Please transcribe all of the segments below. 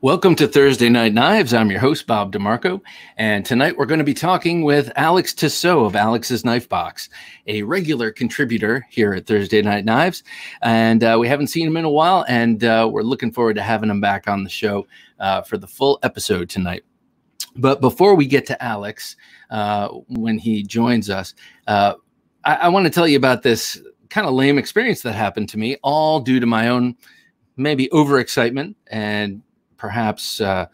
Welcome to Thursday Night Knives. I'm your host, Bob DeMarco, and tonight we're going to be talking with Alex Tissot of Alex's Knifebox, a regular contributor here at Thursday Night Knives. And uh, we haven't seen him in a while, and uh, we're looking forward to having him back on the show uh, for the full episode tonight. But before we get to Alex, uh, when he joins us, uh, I, I want to tell you about this kind of lame experience that happened to me, all due to my own maybe overexcitement and perhaps, uh,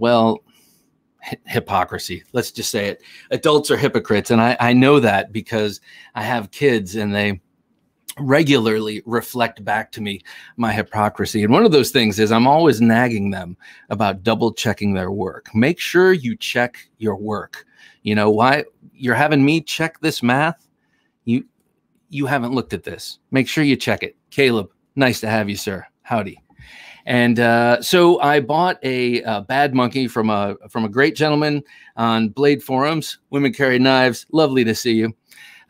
well, hypocrisy. Let's just say it. Adults are hypocrites. And I, I know that because I have kids and they regularly reflect back to me my hypocrisy. And one of those things is I'm always nagging them about double checking their work. Make sure you check your work. You know, why you're having me check this math? You you haven't looked at this. Make sure you check it. Caleb, nice to have you, sir. Howdy. And uh, so I bought a, a, bad monkey from a from a great gentleman on Blade Forums. Women carry knives. Lovely to see you.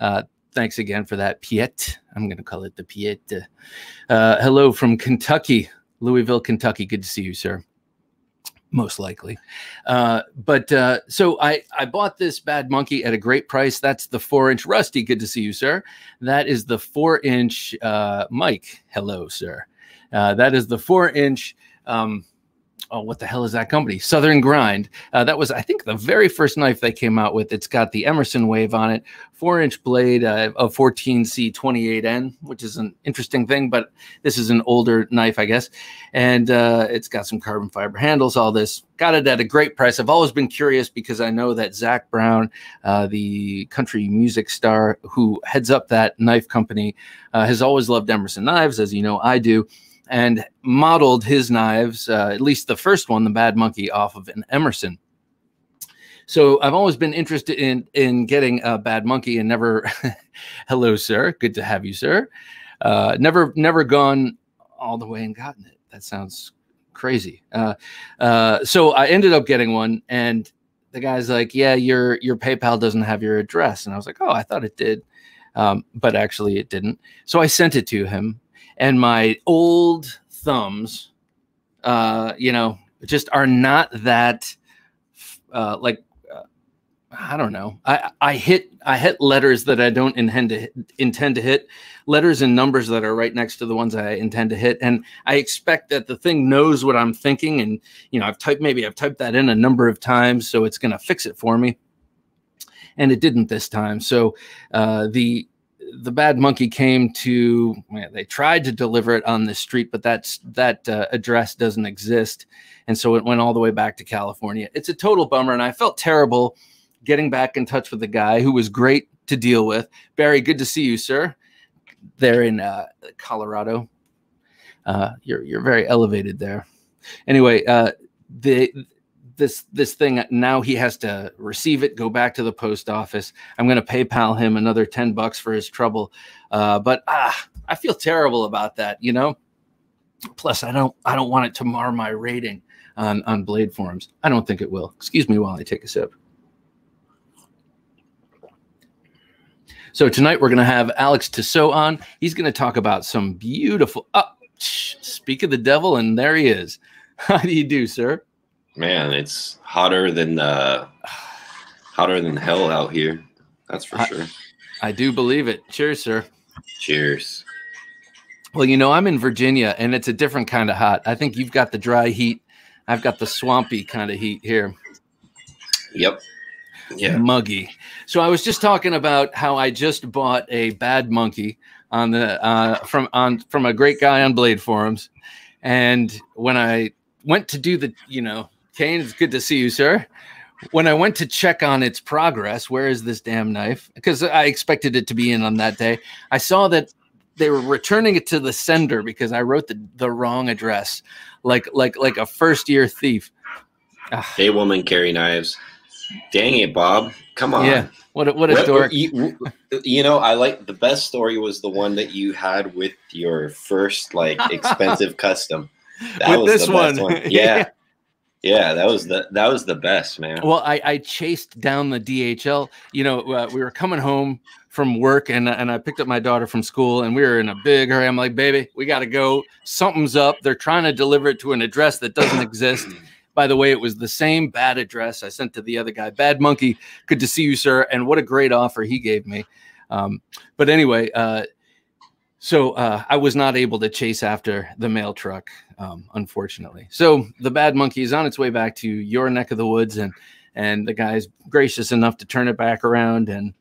Uh, thanks again for that, Piet. I'm going to call it the Piet. Uh, hello from Kentucky, Louisville, Kentucky. Good to see you, sir. Most likely, uh, but uh, so I I bought this bad monkey at a great price. That's the four inch Rusty. Good to see you, sir. That is the four inch uh, Mike. Hello, sir. Uh, that is the four inch. Um, oh, what the hell is that company? Southern Grind. Uh, that was, I think, the very first knife they came out with. It's got the Emerson wave on it, four inch blade uh, of 14C28N, which is an interesting thing, but this is an older knife, I guess. And uh, it's got some carbon fiber handles, all this. Got it at a great price. I've always been curious because I know that Zac Brown, uh, the country music star who heads up that knife company, uh, has always loved Emerson knives, as you know I do and modeled his knives, uh, at least the first one, the Bad Monkey, off of an Emerson. So I've always been interested in in getting a Bad Monkey, and never. hello, sir. Good to have you, sir. Uh, never, never gone all the way and gotten it. That sounds crazy. Uh, uh, so I ended up getting one, and the guy's like, "Yeah, your your PayPal doesn't have your address," and I was like, "Oh, I thought it did." Um, but actually it didn't. So I sent it to him and my old thumbs, uh, you know, just are not that uh, like uh, I don't know. I I hit I hit letters that I don't intend to hit, intend to hit, letters and numbers that are right next to the ones I intend to hit, and I expect that the thing knows what I'm thinking, and you know I've typed maybe I've typed that in a number of times, so it's going to fix it for me, and it didn't this time. So uh, the the bad monkey came to they tried to deliver it on the street but that's that uh, address doesn't exist. And so it went all the way back to california. It's a total bummer and i felt terrible getting back in touch with the guy who was great to deal with. Barry good to see you sir. There in uh, colorado. Uh, you're you're very elevated there. Anyway uh, the this this thing now he has to receive it go back to the post office. I'm going to paypal him another 10 bucks for his trouble. Uh, but ah i feel terrible about that you know? Plus i don't i don't want it to mar my rating on on blade forums. I don't think it will. Excuse me while i take a sip. So tonight we're going to have alex tissot on. He's going to talk about some beautiful oh, speak of the devil and there he is. How do you do sir Man, it's hotter than uh, hotter than hell out here. That's for I, sure. I do believe it. Cheers, sir. Cheers. Well, you know, I'm in Virginia and it's a different kind of hot. I think you've got the dry heat. I've got the swampy kind of heat here. Yep. Yeah. Muggy. So I was just talking about how I just bought a bad monkey on the uh, from on from a great guy on Blade forums, and when I went to do the you know Kane, it's good to see you, sir. When I went to check on its progress, where is this damn knife? Because I expected it to be in on that day. I saw that they were returning it to the sender because I wrote the, the wrong address, like like like a first year thief. Ah. Hey, woman carry knives. Dang it, Bob! Come on. Yeah. What a, what a what, dork. You, you know, I like the best story was the one that you had with your first like expensive custom. That with was this one. one. Yeah. Yeah, that was the that was the best, man. Well, I, I chased down the DHL. You know, uh, we were coming home from work, and and I picked up my daughter from school, and we were in a big hurry. I'm like, baby, we got to go. Something's up. They're trying to deliver it to an address that doesn't exist. By the way, it was the same bad address I sent to the other guy. Bad monkey. Good to see you, sir. And what a great offer he gave me. Um, but anyway, uh, so uh, I was not able to chase after the mail truck, um, unfortunately. So the bad monkey is on its way back to your neck of the woods, and and the guy's gracious enough to turn it back around, and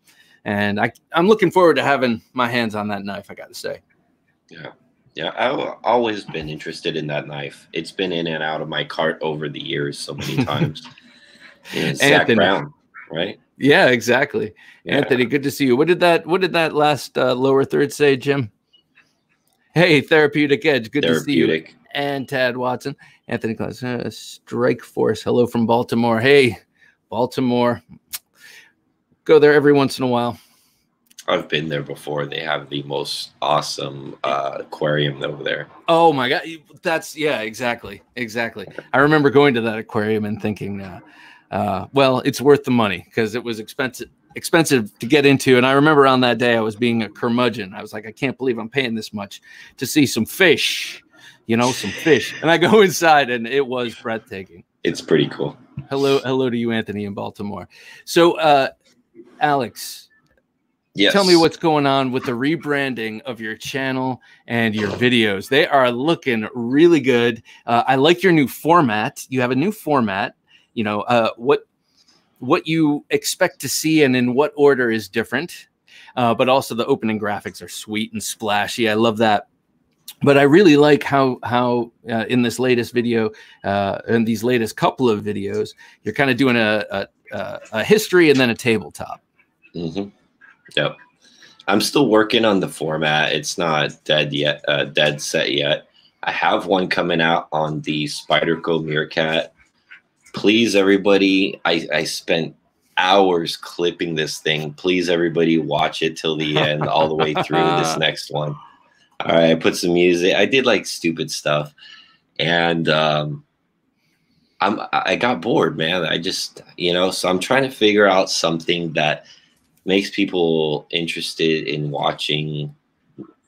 and I I'm looking forward to having my hands on that knife. I got to say. Yeah, yeah. I've always been interested in that knife. It's been in and out of my cart over the years so many times. Zac Brown, right? Yeah, exactly. Yeah. Anthony, good to see you. What did that What did that last uh, lower third say, Jim? Hey, Therapeutic Edge. Good Therapeutic. to see you. And Tad Watson. Anthony Claus. Uh, Strike Force. Hello from Baltimore. Hey, Baltimore. Go there every once in a while. I've been there before. They have the most awesome uh, aquarium over there. Oh my god, that's yeah, exactly, exactly. I remember going to that aquarium and thinking, uh, uh, well, it's worth the money because it was expensive expensive to get into. And I remember on that day I was being a curmudgeon. I was like, I can't believe I'm paying this much to see some fish, you know, some fish. And I go inside and it was breathtaking. It's pretty cool. Hello, hello to you, Anthony, in Baltimore. So, uh, Alex, yes. tell me what's going on with the rebranding of your channel and your videos. They are looking really good. Uh, I like your new format. You have a new format. You know, uh, what what you expect to see and in what order is different. Uh, but also the opening graphics are sweet and splashy. I love that. But I really like how how uh, in this latest video, uh, in these latest couple of videos, you're kind of doing a, a, a history and then a tabletop. Mm-hmm. Yep. I'm still working on the format. It's not dead yet, uh, dead set yet. I have one coming out on the Spyderco Meerkat please everybody i i spent hours clipping this thing please everybody watch it till the end all the way through this next one all right i put some music i did like stupid stuff and um i'm i got bored man i just you know so i'm trying to figure out something that makes people interested in watching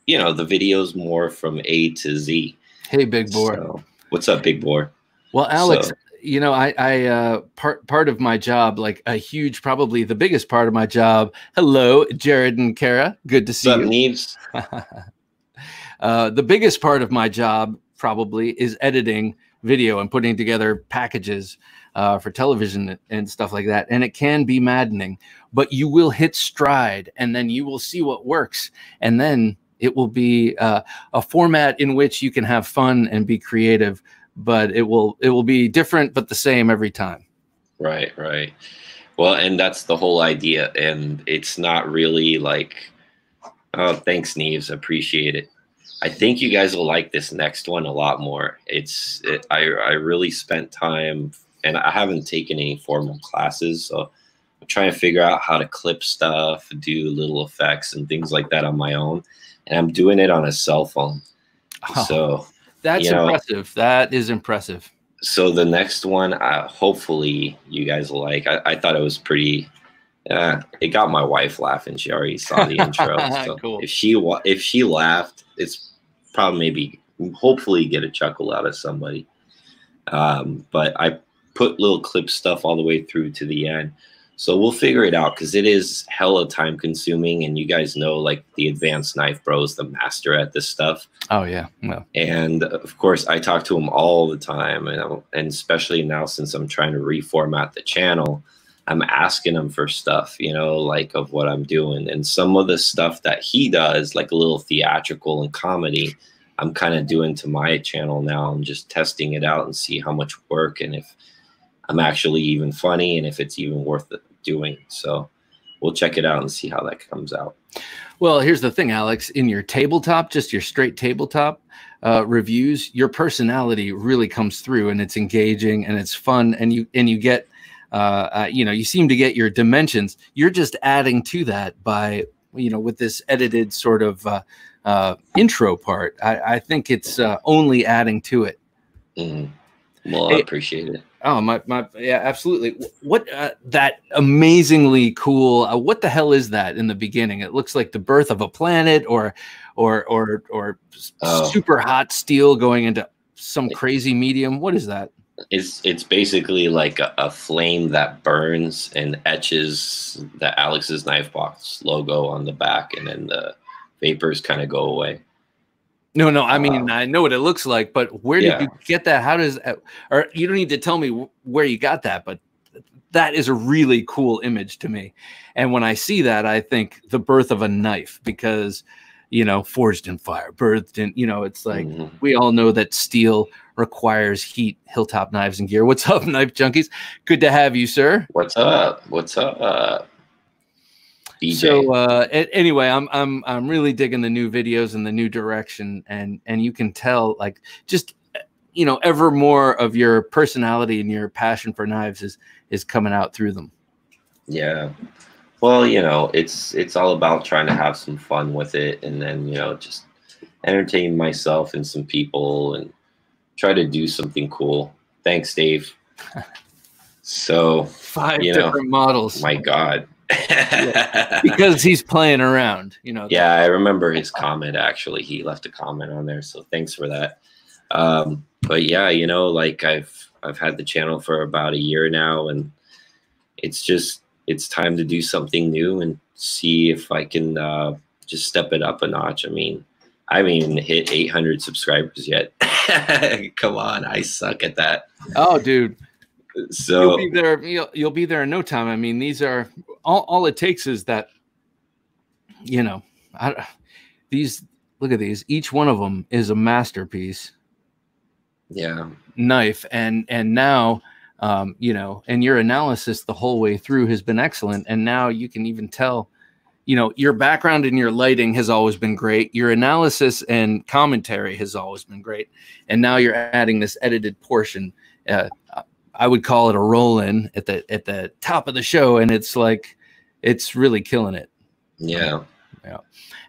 you know the videos more from a to z hey big boy so, what's up big boy well alex so, you know, I, I, uh, part, part of my job, like a huge, probably the biggest part of my job. Hello, Jared and Kara. Good to see What's you. Neves? uh, the biggest part of my job probably is editing video and putting together packages uh, for television and stuff like that. And it can be maddening, but you will hit stride and then you will see what works. And then it will be uh, a format in which you can have fun and be creative but it will it will be different but the same every time. Right, right. Well, and that's the whole idea, and it's not really like, oh, thanks, Neves, appreciate it. I think you guys will like this next one a lot more. It's it, I I really spent time, and I haven't taken any formal classes, so I'm trying to figure out how to clip stuff, do little effects and things like that on my own, and I'm doing it on a cell phone. Oh. So that's you know, impressive. That is impressive. So the next one, uh, hopefully you guys will like. I, I thought it was pretty. Uh, it got my wife laughing. She already saw the intro. So cool. If she if she laughed, it's probably maybe hopefully get a chuckle out of somebody. Um, but I put little clip stuff all the way through to the end. So we'll figure it out because it is hella time consuming, and you guys know like the advanced knife bros, the master at this stuff. Oh yeah, And of course, I talk to them all the time, and and especially now since I'm trying to reformat the channel, I'm asking him for stuff, you know, like of what I'm doing, and some of the stuff that he does, like a little theatrical and comedy. I'm kind of doing to my channel now. I'm just testing it out and see how much work and if I'm actually even funny and if it's even worth doing. So we'll check it out and see how that comes out. Well, here's the thing, Alex. In your tabletop, just your straight tabletop uh, reviews, your personality really comes through, and it's engaging and it's fun, and you and you get, uh, uh, you know, you seem to get your dimensions. You're just adding to that by, you know, with this edited sort of uh, uh, intro part. I, I think it's uh, only adding to it. Mm. Well, I appreciate it. Oh my my yeah, absolutely. What uh, that amazingly cool. Uh, what the hell is that in the beginning? It looks like the birth of a planet, or or or or oh. super hot steel going into some crazy medium. What is that? It's it's basically like a, a flame that burns and etches the Alex's knife box logo on the back, and then the vapors kind of go away. No, no. I mean, uh, I know what it looks like, but where did you get that? How does, or you don't need to tell me where you got that, but that is a really cool image to me. And when I see that, I think the birth of a knife because, you know, forged in fire, birthed in, you know, it's like mm-hmm. we all know that steel requires heat, hilltop knives and gear. What's up, knife junkies? Good to have you, sir. What's up? What's up? DJ. So uh, anyway, I'm I'm I'm really digging the new videos and the new direction, and and you can tell like just you know ever more of your personality and your passion for knives is is coming out through them. Yeah. Well, you know, it's it's all about trying to have some fun with it, and then you know just entertain myself and some people, and try to do something cool. Thanks, Dave. So five different know, models. My God because he's playing around, you know. Yeah, I remember his comment actually. He left a comment on there, so thanks for that. Um, but yeah, you know, like I've I've had the channel for about a year now, and it's just it's time to do something new and see if I can uh, just step it up a notch. I mean, I haven't even hit 800 subscribers yet. Come on, I suck at that. Oh, dude. So you'll be there. You'll, you'll be there in no time. I mean, these are all, all it takes is that you know I, these look at these each one of them is a masterpiece yeah knife and and now um, you know and your analysis the whole way through has been excellent and now you can even tell you know your background and your lighting has always been great your analysis and commentary has always been great and now you're adding this edited portion uh, i would call it a roll in at the at the top of the show and it's like it's really killing it. Yeah. Yeah.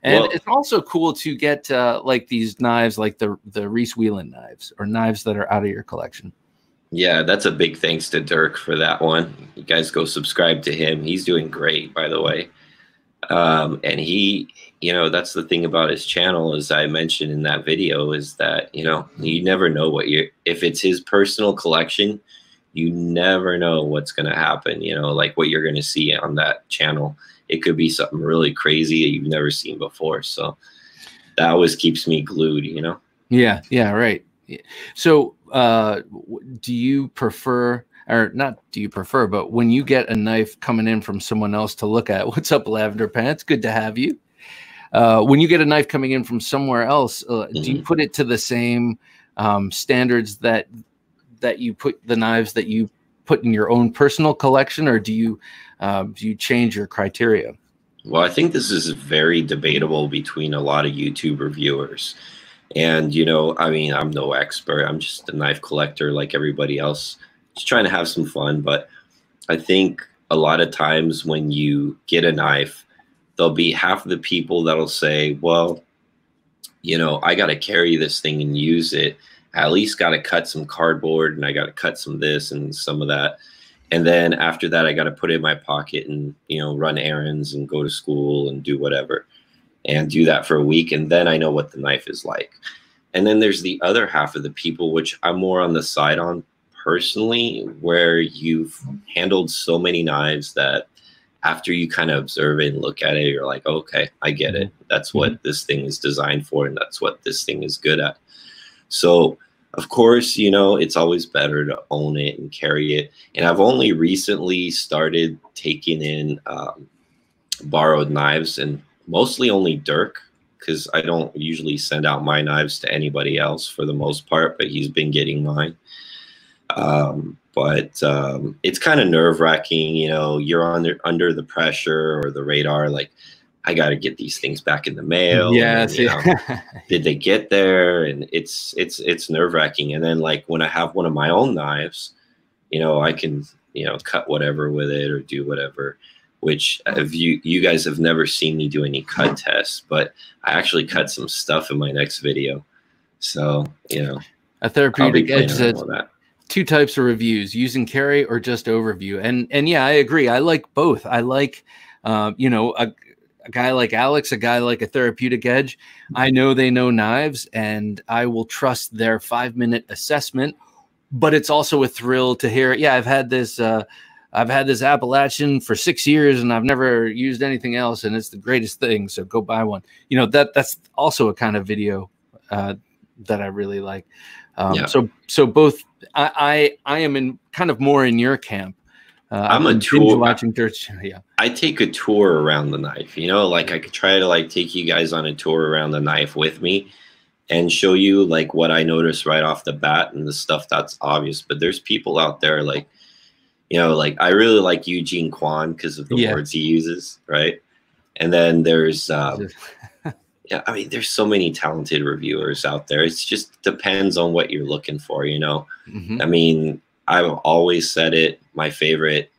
And well, it's also cool to get uh, like these knives, like the the Reese Weiland knives, or knives that are out of your collection. Yeah, that's a big thanks to Dirk for that one. You guys go subscribe to him. He's doing great, by the way. Um, and he, you know, that's the thing about his channel, as I mentioned in that video, is that you know you never know what you're, if it's his personal collection you never know what's going to happen, you know, like what you're going to see on that channel. It could be something really crazy that you've never seen before. So that always keeps me glued, you know? Yeah. Yeah. Right. So, uh, do you prefer, or not do you prefer, but when you get a knife coming in from someone else to look at, what's up, Lavender Pants? Good to have you. Uh, when you get a knife coming in from somewhere else, uh, mm-hmm. do you mm-hmm. put it to the same um, standards that that you put the knives that you put in your own personal collection, or do you um, do you change your criteria? Well, I think this is very debatable between a lot of YouTube reviewers. And, you know, I mean, I'm no expert. I'm just a knife collector like everybody else, just trying to have some fun. But I think a lot of times when you get a knife, there'll be half of the people that'll say, well, you know, I got to carry this thing and use it I at least got to cut some cardboard and I got to cut some this and some of that. And then after that, I got to put it in my pocket and, you know, run errands and go to school and do whatever and do that for a week. And then I know what the knife is like. And then there's the other half of the people, which I'm more on the side on personally, where you've handled so many knives that after you kind of observe it and look at it, you're like, okay, I get it. That's what mm-hmm. this thing is designed for, and that's what this thing is good at. So, of course, you know, it's always better to own it and carry it. And I've only recently started taking in um, borrowed knives and mostly only Dirk because I don't usually send out my knives to anybody else for the most part, but he's been getting mine. Um, but um, it's kind of nerve wracking, you know, you're under under the pressure or the radar, like I got to get these things back in the mail. Yeah. And, know, did they get there? And it's it's it's nerve wracking. And then like when I have one of my own knives, you know, I can you know cut whatever with it or do whatever. Which have you you guys have never seen me do any cut tests, but I actually cut some stuff in my next video. So you know, a therapeutic edge that two types of reviews: using carry or just overview. And and yeah, I agree. I like both. I like, uh, you know, a, a guy like Alex, a guy like a therapeutic edge. I know they know knives, and I will trust their five minute assessment. But it's also a thrill to hear. Yeah, I've had this. Uh, I've had this Appalachian for six years and I've never used anything else, and it's the greatest thing. So go buy one. You know that that's also a kind of video uh, that I really like. Um, yeah. So so both I, I, I am in kind of more in your camp. Uh, I'm a tour watching dirt. Yeah, I take a tour around the knife. You know, like I could try to like take you guys on a tour around the knife with me and show you like what I notice right off the bat and the stuff that's obvious. But there's people out there like you know, like I really like Eugene Kwan because of the yeah. words he uses, right? And then there's, um, yeah, I mean, there's so many talented reviewers out there. It just depends on what you're looking for, you know. Mm-hmm. I mean, I've always said it. My favorite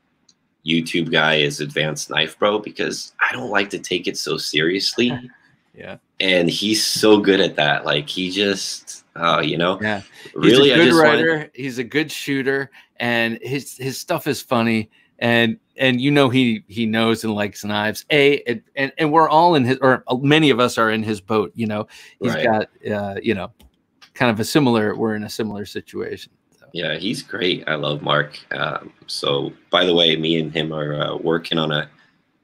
YouTube guy is Advanced Knife Bro because I don't like to take it so seriously. yeah. And he's so good at that. Like he just, uh, you know, yeah, really, a good writer. Wanted... He's a good shooter, and his his stuff is funny. And and you know he he knows and likes knives. A and and, and we're all in his, or many of us are in his boat. You know, he's right. got uh, you know, kind of a similar. We're in a similar situation. Yeah, he's great. I love Mark. Um, so, by the way, me and him are uh, working on a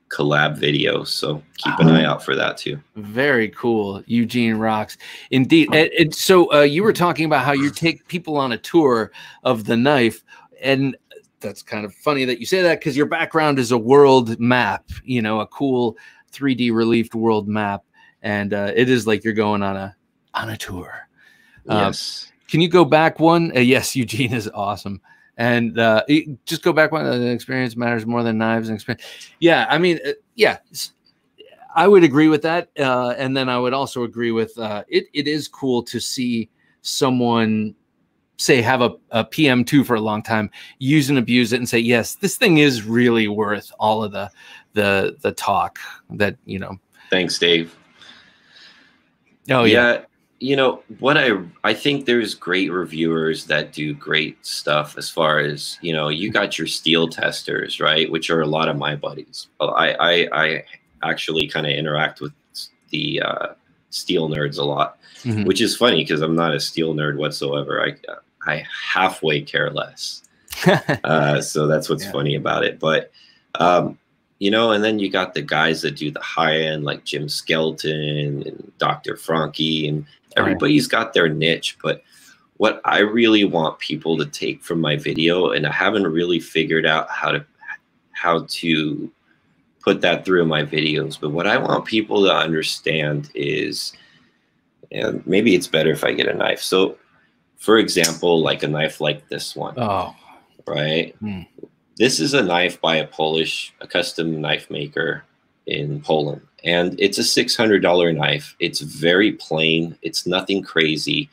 collab video. So keep an eye out for that too. Very cool. Eugene rocks. Indeed. And, and so uh, you were talking about how you take people on a tour of the knife. And that's kind of funny that you say that because your background is a world map, you know, a cool 3D reliefed world map. And uh, it is like you're going on a on a tour. Um, yes. can you go back one? Uh, yes, Eugene is awesome and uh, just go back one. The experience matters more than knives and experience. Yeah, I mean, uh, yeah, I would agree with that, uh, and then I would also agree with uh, it. It is cool to see someone say have a, a PM2 for a long time, use and abuse it, and say yes, this thing is really worth all of the the the talk that you know. Thanks, Dave. Oh yeah. yeah you know what i i think there's great reviewers that do great stuff as far as you know you got your steel testers right which are a lot of my buddies i i, I actually kind of interact with the uh, steel nerds a lot mm-hmm. which is funny because i'm not a steel nerd whatsoever i i halfway care less uh, so that's what's yeah. funny about it but um, you know, and then you got the guys that do the high end, like Jim Skelton and Dr. Franke, and everybody's got their niche. But what I really want people to take from my video, and I haven't really figured out how to how to put that through my videos, but what I want people to understand is, and maybe it's better if I get a knife. So, for example, like a knife like this one. Oh, right. Hmm. This is a knife by a Polish, a custom knife maker in Poland. And it's a $600 knife. It's very plain. It's nothing crazy,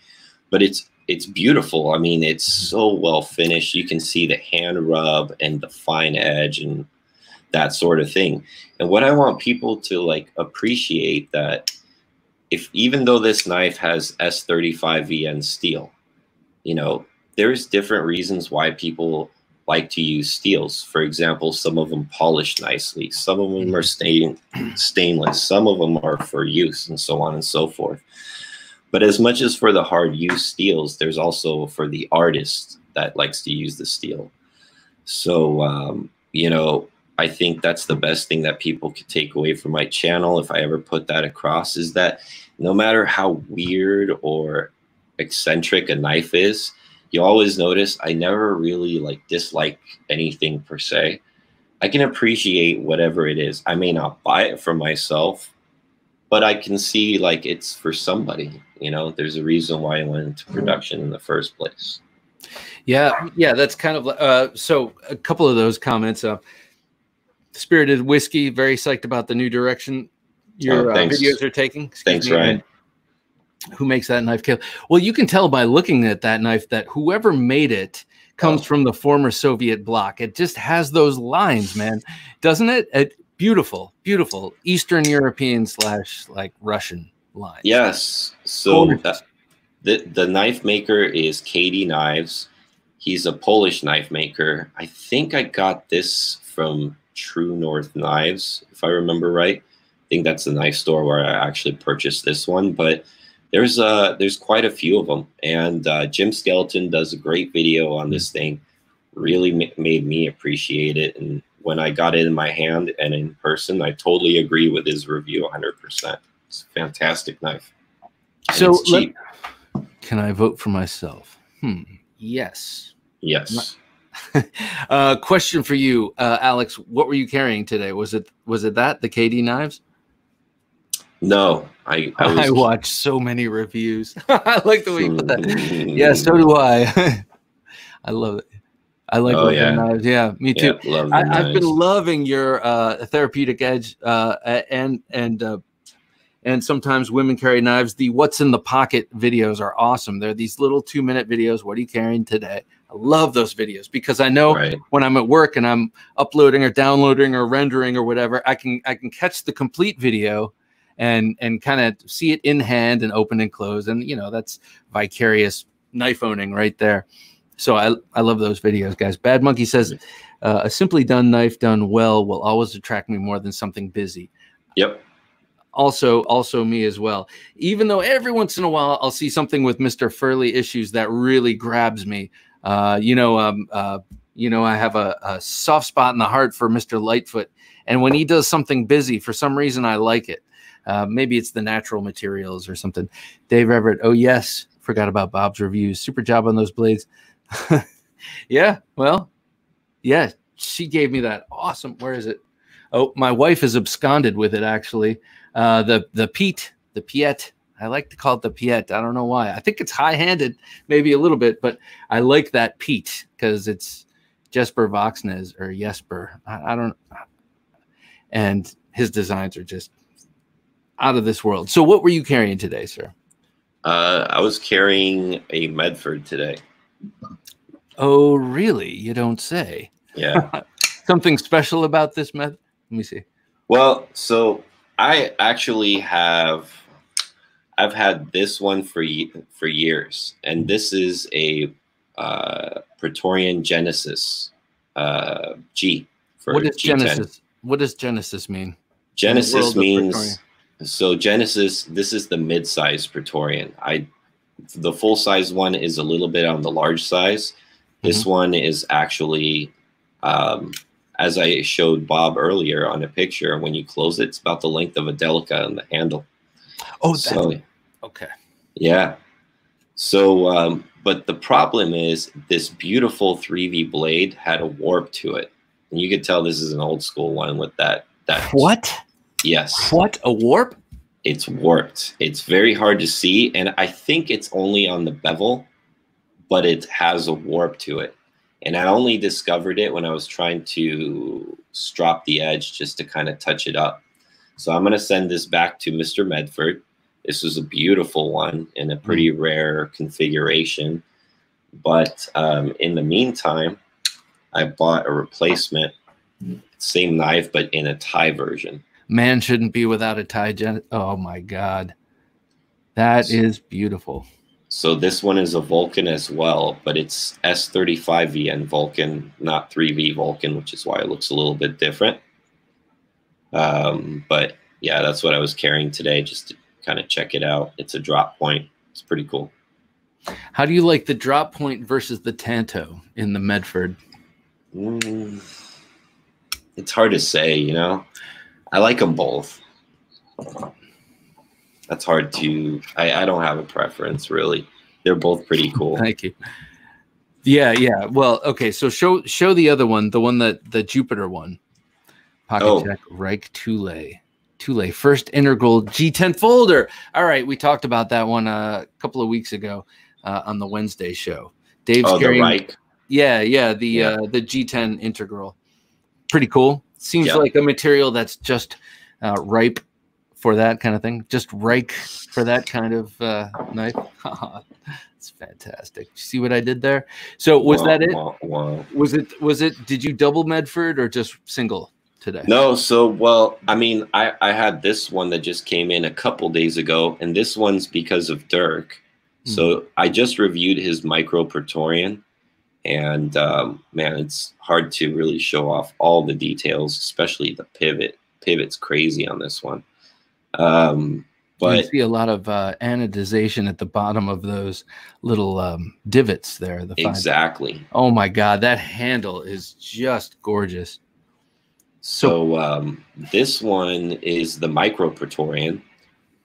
but it's it's beautiful. I mean, it's so well finished. You can see the hand rub and the fine edge and that sort of thing. And what I want people to like appreciate that if even though this knife has S35VN steel, you know, there's different reasons why people like to use steels. For example, some of them polish nicely, some of them are stain, stainless, some of them are for use, and so on and so forth. But as much as for the hard use steels, there's also for the artist that likes to use the steel. So, um, you know, I think that's the best thing that people could take away from my channel if I ever put that across is that no matter how weird or eccentric a knife is, you always notice I never really like dislike anything per se. I can appreciate whatever it is. I may not buy it for myself, but I can see like it's for somebody. You know, there's a reason why I went into production in the first place. Yeah, yeah, that's kind of uh, so. A couple of those comments. Uh, Spirited whiskey, very psyched about the new direction your oh, uh, videos are taking. Excuse thanks, me, Ryan who makes that knife kill? Well, you can tell by looking at that knife that whoever made it comes oh. from the former Soviet bloc. It just has those lines, man, doesn't it? it beautiful, beautiful Eastern European slash like Russian lines. Yes. So the the knife maker is KD Knives. He's a Polish knife maker. I think I got this from True North Knives, if I remember right. I think that's the knife store where I actually purchased this one. But there's uh there's quite a few of them, and uh, Jim Skelton does a great video on this thing. Really ma- made me appreciate it, and when I got it in my hand and in person, I totally agree with his review 100%. It's a fantastic knife. And so, let, can I vote for myself? Hmm. Yes. Yes. uh, question for you, uh, Alex. What were you carrying today? Was it was it that the KD knives? No, I I, was... I watched so many reviews. I like the way you put that. yeah, so do I. I love it. I like oh, yeah. knives. Yeah, me too. Yeah, I, have been loving your uh, therapeutic edge uh, and and uh, and sometimes women carry knives. The "What's in the Pocket" videos are awesome. They're these little two minute videos. What are you carrying today? I love those videos because I know right. when I'm at work and I'm uploading or downloading or rendering or whatever, I can I can catch the complete video and and kind of see it in hand and open and close, and you know that's vicarious knife owning right there. So I, I love those videos, guys. Bad Monkey says uh, a simply done knife done well will always attract me more than something busy. Yep. Also, also me as well. Even though every once in a while I'll see something with Mr. Furley issues that really grabs me. Uh, you know, um, uh, you know, I have a, a soft spot in the heart for Mr. Lightfoot, and when he does something busy, for some reason I like it. Uh, maybe it's the natural materials or something. Dave Everett. Oh yes, forgot about Bob's reviews. Super job on those blades. yeah, well, yeah, she gave me that awesome. Where is it? Oh, my wife has absconded with it actually. Uh, the the Pete, the Piet. I like to call it the Piet. I don't know why. I think it's high-handed, maybe a little bit, but I like that Pete because it's Jesper Voxnaes or Jesper. I, I don't. And his designs are just out of this world. So, what were you carrying today, sir? Uh, I was carrying a Medford today. Oh, really? You don't say. Yeah. Something special about this method? Let me see. Well, so I actually have I've had this one for for years, and this is a uh, Praetorian Genesis uh, G for what is G10. Genesis? What does Genesis mean? Genesis means so Genesis. This is the mid-size Praetorian. I the full size one is a little bit on the large size. This mm-hmm. one is actually, um, as I showed Bob earlier on a picture, when you close it, it's about the length of a Delica on the handle. Oh, so, okay. Yeah. So, um, but the problem is this beautiful 3V blade had a warp to it. And you could tell this is an old school one with that. that what? Yes. What? A warp? it's warped. It's very hard to see, and I think it's only on the bevel, but it has a warp to it. And I only discovered it when I was trying to strop the edge just to kind of touch it up. So I'm going to send this back to Mr. Medford. This was a beautiful one in a pretty mm. rare configuration. But um, in the meantime, I bought a replacement, same knife, but in a Thai version. Man shouldn't be without a tie. Gen- oh my God. That so, is beautiful. So this one is a Vulcan as well, but it's S35VN Vulcan, not 3V Vulcan, which is why it looks a little bit different. Um, but yeah, that's what I was carrying today just to kind of check it out. It's a drop point. It's pretty cool. How do you like the drop point versus the Tanto in the Medford? Mm, it's hard to say, you know. I like them both. That's hard to. I, I don't have a preference really. They're both pretty cool. Thank you. Yeah, yeah. Well, okay. So show show the other one, the one that the Jupiter one. Pocket oh. Check Reich Thule. Thule first integral G10 folder. All right, we talked about that one uh, a couple of weeks ago uh, on the Wednesday show. Dave's oh, carrying. Reich. Yeah, yeah. The yeah. Uh, the G10 integral. Pretty cool. Seems yep. like a material that's just uh, ripe for that kind of thing. Just ripe for that kind of uh, knife. It's fantastic. You see what I did there? So was wow, that it? Wow, wow. Was it? Was it? Did you double Medford or just single today? No. So well, I mean, I I had this one that just came in a couple days ago, and this one's because of Dirk. Mm-hmm. So I just reviewed his Micro Praetorian, and um, man, it's hard to really show off all the details, especially the pivot. Pivot's crazy on this one. Um, but you see a lot of uh, anodization at the bottom of those little um, divots there. The exactly. Oh my God, that handle is just gorgeous. So um, this one is the Micro Praetorian,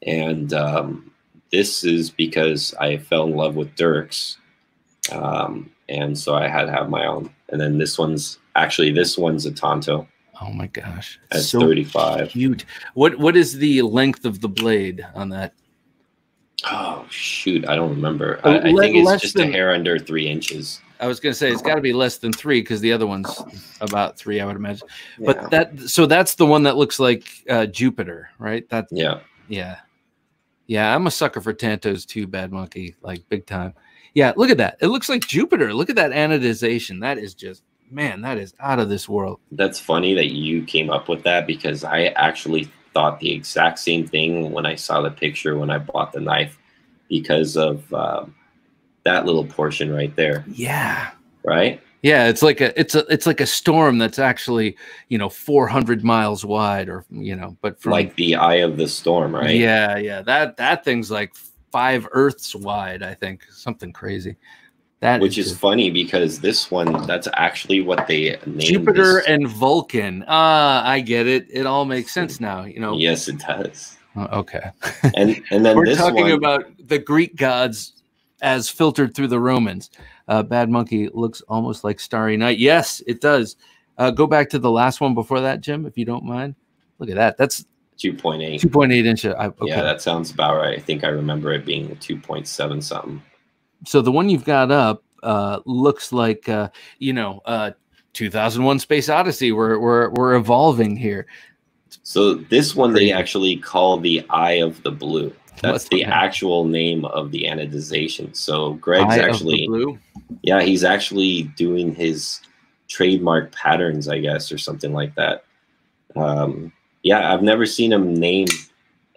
and um, this is because I fell in love with Dirks, um, and so I had to have my own. And then this one's actually this one's a Tanto. Oh my gosh, at so 35. Cute. What what is the length of the blade on that? Oh shoot, I don't remember. I, I think it's just than, a hair under three inches. I was gonna say it's got to be less than three because the other one's about three, I would imagine. Yeah. But that so that's the one that looks like uh, Jupiter, right? That's yeah, yeah, yeah. I'm a sucker for Tantos too, Bad Monkey, like big time. Yeah, look at that. It looks like Jupiter. Look at that anodization. That is just man, that is out of this world. That's funny that you came up with that because I actually thought the exact same thing when I saw the picture when I bought the knife because of um, that little portion right there. Yeah. Right. Yeah, it's like a it's a it's like a storm that's actually you know 400 miles wide or you know, but from, like the eye of the storm, right? Yeah, yeah. That that thing's like five Earths wide, I think, something crazy. That which is, is funny because this one that's actually what they named Jupiter this. and Vulcan. Ah, uh, I get it. It all makes sense now. You know. Yes, it does. Uh, okay. and and then we're talking one, about the Greek gods as filtered through the Romans. Uh, Bad Monkey looks almost like Starry Night. Yes, it does. Uh, go back to the last one before that, Jim, if you don't mind. Look at that. That's 2.8. 2.8 inch. I, okay. Yeah, that sounds about right. I think I remember it being 2.7 something so the one you've got up uh, looks like uh, you know uh, 2001 Space Odyssey. We're we're we're evolving here. So this one they actually call the Eye of the Blue. That's What's the actual name of the anodization. So Greg's Eye actually, yeah, he's actually doing his trademark patterns, I guess, or something like that. Um, yeah, I've never seen him name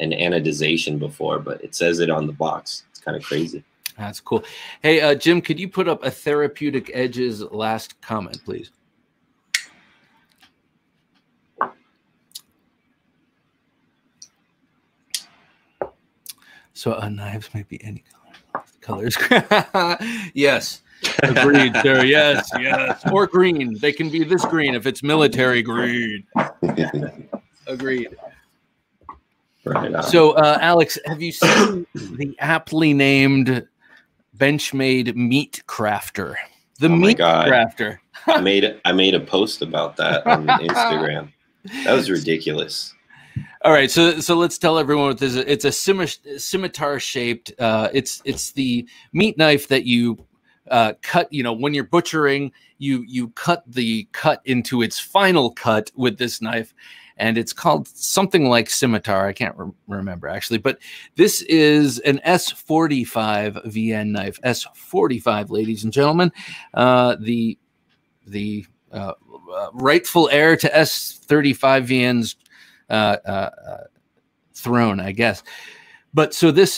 an anodization before, but it says it on the box. It's kind of crazy. That's cool. Hey, uh, Jim, could you put up a therapeutic edges last comment, please? So uh, knives might be any color. colors. yes. Agreed, sir. Yes, yes. Or green. They can be this green if it's military green. Agreed. Right so, uh, Alex, have you seen the aptly named Benchmade Meatcrafter. The oh Meat God. Crafter. I made I made a post about that on Instagram. That was ridiculous. All right, so so let's tell everyone what this is. It's a scimitar shaped. Uh, it's it's the meat knife that you uh, cut. You know, when you're butchering, you you cut the cut into its final cut with this knife, and it's called something like scimitar. I can't re- remember actually, but this is an S45VN knife. S45, ladies and gentlemen, uh, the the uh, uh, rightful heir to S35VN's uh, uh, uh, throne, I guess. But so this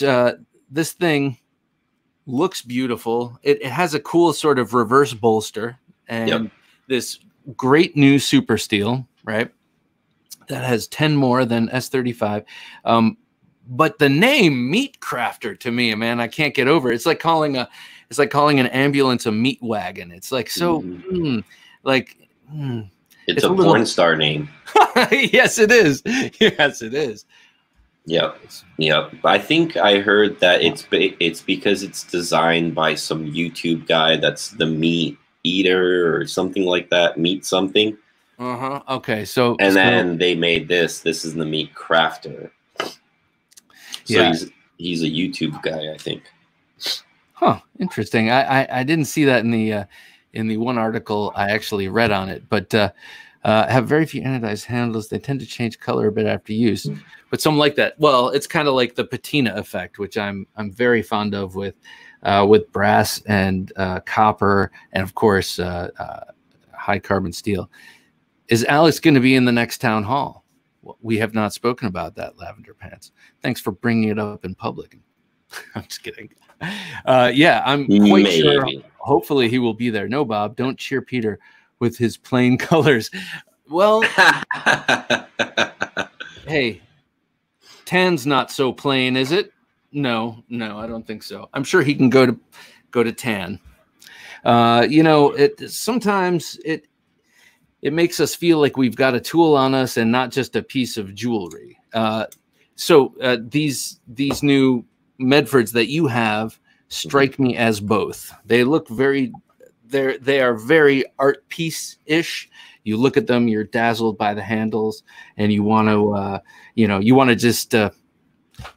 this thing looks beautiful. It, it, has a cool sort of reverse bolster and yep. this great new super steel, right? That has 10 more than S35. Um, but the name Meatcrafter to me, man, I can't get over. It. It's like calling a, it's like calling an ambulance a meat wagon. It's like so, mm. Mm, like. Mm, it's, it's, a, a little... porn star name. yes, it is. Yes, it is. Yep, yep. I think I heard that it's it's because it's designed by some YouTube guy that's the meat eater or something like that. Meat something. Uh huh. Okay. So and so, then they made this. This is the meat crafter. So yeah. he's he's a YouTube guy, I think. Huh. Interesting. I I, I didn't see that in the uh, in the one article I actually read on it, but uh, uh, have very few anodized handles. They tend to change color a bit after use, but some like that. Well, it's kind of like the patina effect, which I'm I'm very fond of with uh, with brass and uh, copper, and of course uh, uh, high carbon steel. Is Alex going to be in the next town hall? We have not spoken about that, Lavender Pants. Thanks for bringing it up in public. I'm just kidding. Uh, yeah, I'm quite Maybe. sure. Hopefully, he will be there. No, Bob, don't cheer Peter with his plain colors. Well, hey, tan's not so plain, is it? No, no, I don't think so. I'm sure he can go to go to tan. Uh, you know, it sometimes it it makes us feel like we've got a tool on us and not just a piece of jewelry. Uh, so uh, these these new Medfords that you have strike me as both. They look very they're they are very art piece ish. You look at them, you're dazzled by the handles, and you want to uh, you know you want to just uh,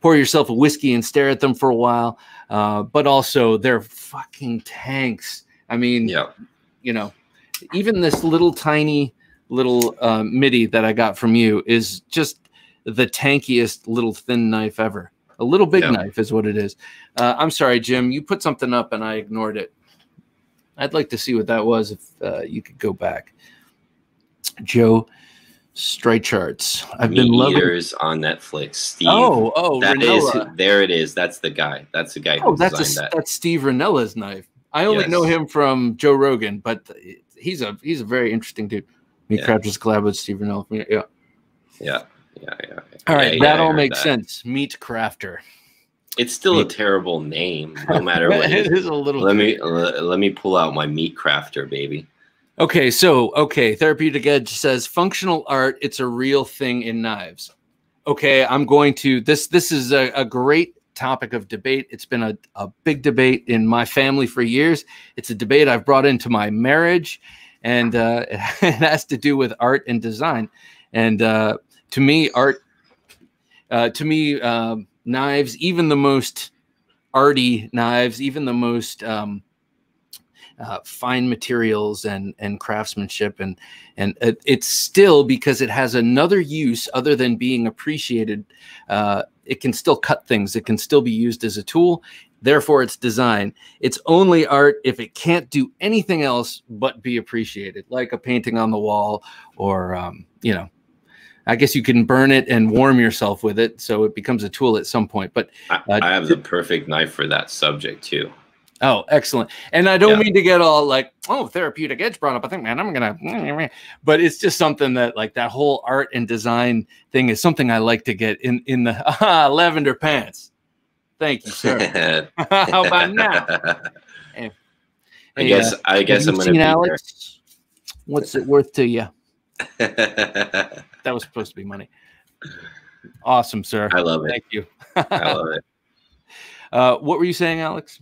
pour yourself a whiskey and stare at them for a while. Uh, but also, they're fucking tanks. I mean, yeah. you know, even this little tiny little uh, MIDI that I got from you is just the tankiest little thin knife ever. A little big yeah. knife is what it is. Uh, I'm sorry, Jim. You put something up and I ignored it. I'd like to see what that was if uh, you could go back. Joe Streichhartz. I've Meat been loving Eaters on Netflix. Steve. Oh, oh, that is, there it is. That's the guy. That's the guy. Oh, that's a, that. that's Steve Rinella's knife. I only yes. know him from Joe Rogan, but he's a he's a very interesting dude. Meat yeah. Crafter's collab with Steve Rinella. Yeah. Yeah. Yeah. Yeah. yeah. All right, yeah, that all makes that. sense. Meatcrafter. It's still meat. a terrible name, no matter what. it is a little. Let me let, let me pull out my Meatcrafter, baby. Okay, so okay, Therapeutic Edge says functional art. It's a real thing in knives. Okay, I'm going to this. This is a, a great topic of debate. It's been a, a big debate in my family for years. It's a debate I've brought into my marriage, and uh, it has to do with art and design. And uh, to me, art, uh, to me, uh, knives, even the most arty knives, even the most um, uh, fine materials and and craftsmanship and and it's still because it has another use other than being appreciated uh, it can still cut things it can still be used as a tool therefore it's design it's only art if it can't do anything else but be appreciated like a painting on the wall or um, you know I guess you can burn it and warm yourself with it, so it becomes a tool at some point. But uh, I, I have the perfect knife for that subject too. Oh, excellent. And I don't yeah. mean to get all like, oh, therapeutic edge brought up. I think, man, I'm gonna, but it's just something that like that whole art and design thing is something I like to get in in the ah, lavender pants. Thank you, sir. How about now? I guess uh, I guess I'm gonna Alex. There. What's it worth to you? that was supposed to be money. Awesome, sir. I love it. Thank you. I love it. Uh, what were you saying, Alex?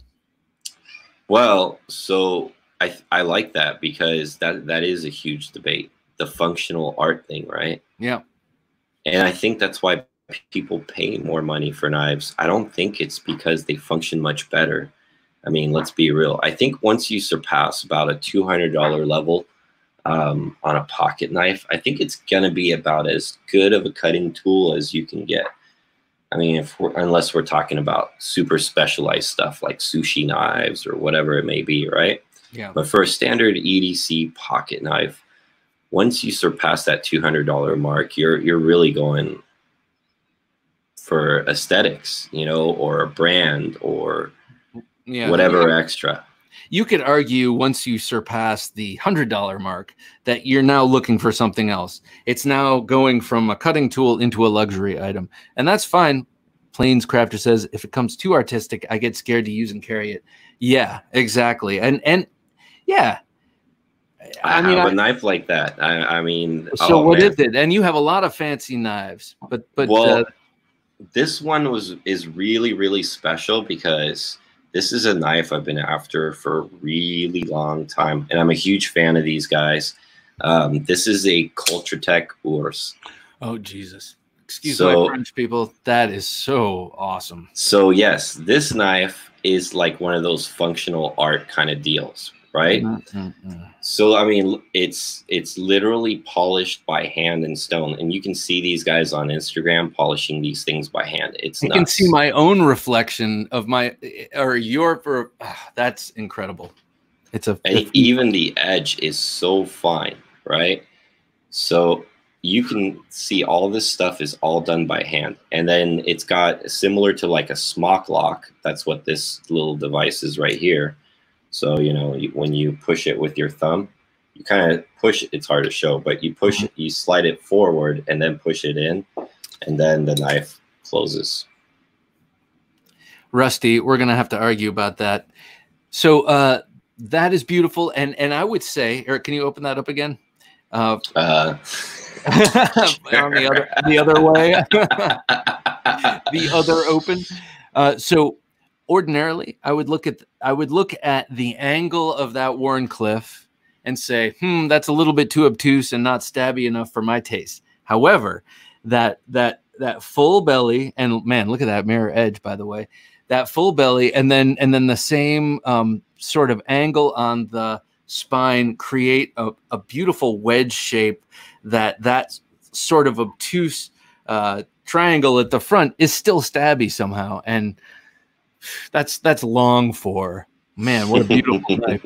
Well, so I I like that because that that is a huge debate, the functional art thing, right? Yeah. And I think that's why people pay more money for knives. I don't think it's because they function much better. I mean, let's be real. I think once you surpass about a two hundred dollar level um, on a pocket knife, I think it's gonna be about as good of a cutting tool as you can get. I mean, if we're, unless we're talking about super specialized stuff like sushi knives or whatever it may be, right? Yeah. But for a standard EDC pocket knife, once you surpass that two hundred dollar mark, you're you're really going for aesthetics, you know, or a brand or yeah, whatever extra. You could argue once you surpass the hundred dollar mark that you're now looking for something else. It's now going from a cutting tool into a luxury item, and that's fine. Planes Crafter says if it comes too artistic, I get scared to use and carry it. Yeah, exactly, and and yeah. I, I mean, a I, knife like that. I, I mean, so oh, what man. is it? And you have a lot of fancy knives, but but well, uh, this one was is really really special because this is a knife I've been after for a really long time, and I'm a huge fan of these guys. Um, this is a Culture Tech Urs. Oh Jesus! Excuse so, my French people. That is so awesome. So yes, this knife is like one of those functional art kind of deals, right? Mm-hmm. So I mean, it's it's literally polished by hand and stone, and you can see these guys on Instagram polishing these things by hand. It's I nuts. can see my own reflection of my or your. For, ah, that's incredible. It's a and even the edge is so fine, right? So you can see all this stuff is all done by hand. And then it's got similar to like a smock lock. That's what this little device is right here. So, you know, when you push it with your thumb, you kind of push, it's hard to show, but you push it, you slide it forward and then push it in, and then the knife closes. Rusty, we're going to have to argue about that. So, uh, that is beautiful. And, and I would say, Eric, can you open that up again? Uh, uh on the other the other way, the other open. Uh, so ordinarily, I would look at I would look at the angle of that Wharncliffe and say, "Hmm, that's a little bit too obtuse and not stabby enough for my taste." However, that that that full belly and man, look at that mirror edge, by the way, that full belly, and then and then the same um, sort of angle on the spine create a, a beautiful wedge shape that that sort of obtuse uh, triangle at the front is still stabby somehow, and that's that's long for man. What a beautiful knife!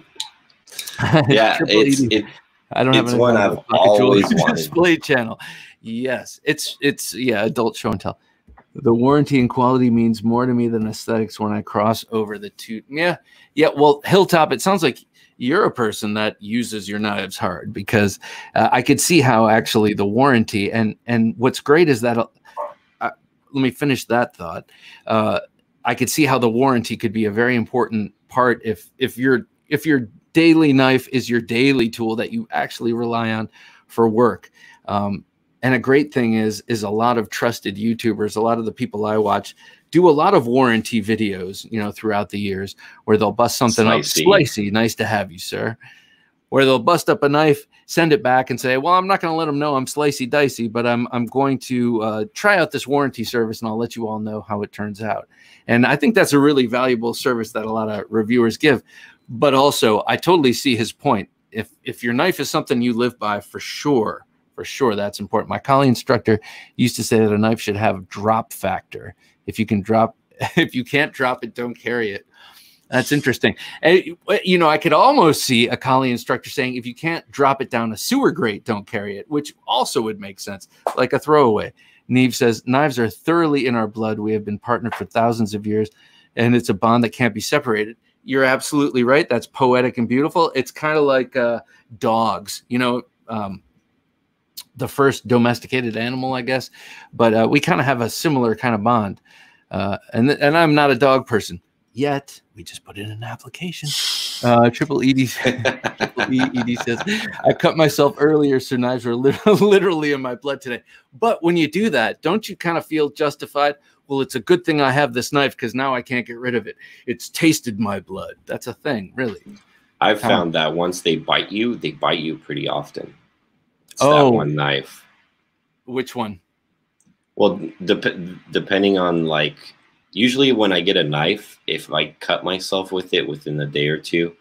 yeah, it's it, I don't it's have one I've always wanted. Display channel. Yes, it's it's yeah, adult show and tell. The warranty and quality means more to me than aesthetics when I cross over the two. Yeah, yeah. Well, Hilltop. It sounds like you're a person that uses your knives hard because uh, I could see how actually the warranty and and what's great is that uh, let me finish that thought. Uh, I could see how the warranty could be a very important part if if your if your daily knife is your daily tool that you actually rely on for work. Um, and a great thing is is a lot of trusted YouTubers, a lot of the people I watch do a lot of warranty videos, you know, throughout the years where they'll bust something slicey. up. Slicey, nice to have you, sir. Where they'll bust up a knife, send it back, and say, "Well, I'm not going to let them know I'm slicey dicey, but I'm I'm going to uh, try out this warranty service, and I'll let you all know how it turns out." And I think that's a really valuable service that a lot of reviewers give. But also, I totally see his point. If if your knife is something you live by, for sure, for sure, that's important. My Kali instructor used to say that a knife should have drop factor if you can drop, if you can't drop it, don't carry it. That's interesting. And, you know, I could almost see a Kali instructor saying, if you can't drop it down a sewer grate, don't carry it, which also would make sense, like a throwaway. Neve says, knives are thoroughly in our blood. We have been partnered for thousands of years, and it's a bond that can't be separated. You're absolutely right. That's poetic and beautiful. It's kind of like uh, dogs. You know, um, the first domesticated animal, I guess. But uh, we kind of have a similar kind of bond. Uh, and and I'm not a dog person yet. We just put in an application. Uh, Triple Ed, Triple e, Ed says, I cut myself earlier, so knives were literally in my blood today. But when you do that, don't you kind of feel justified? Well, it's a good thing I have this knife because now I can't get rid of it. It's tasted my blood. That's a thing, really. I've found that once they bite you, they bite you pretty often. It's oh, that one knife. Which one? Well, dep- depending on like, usually when I get a knife, if I cut myself with it within a day or two,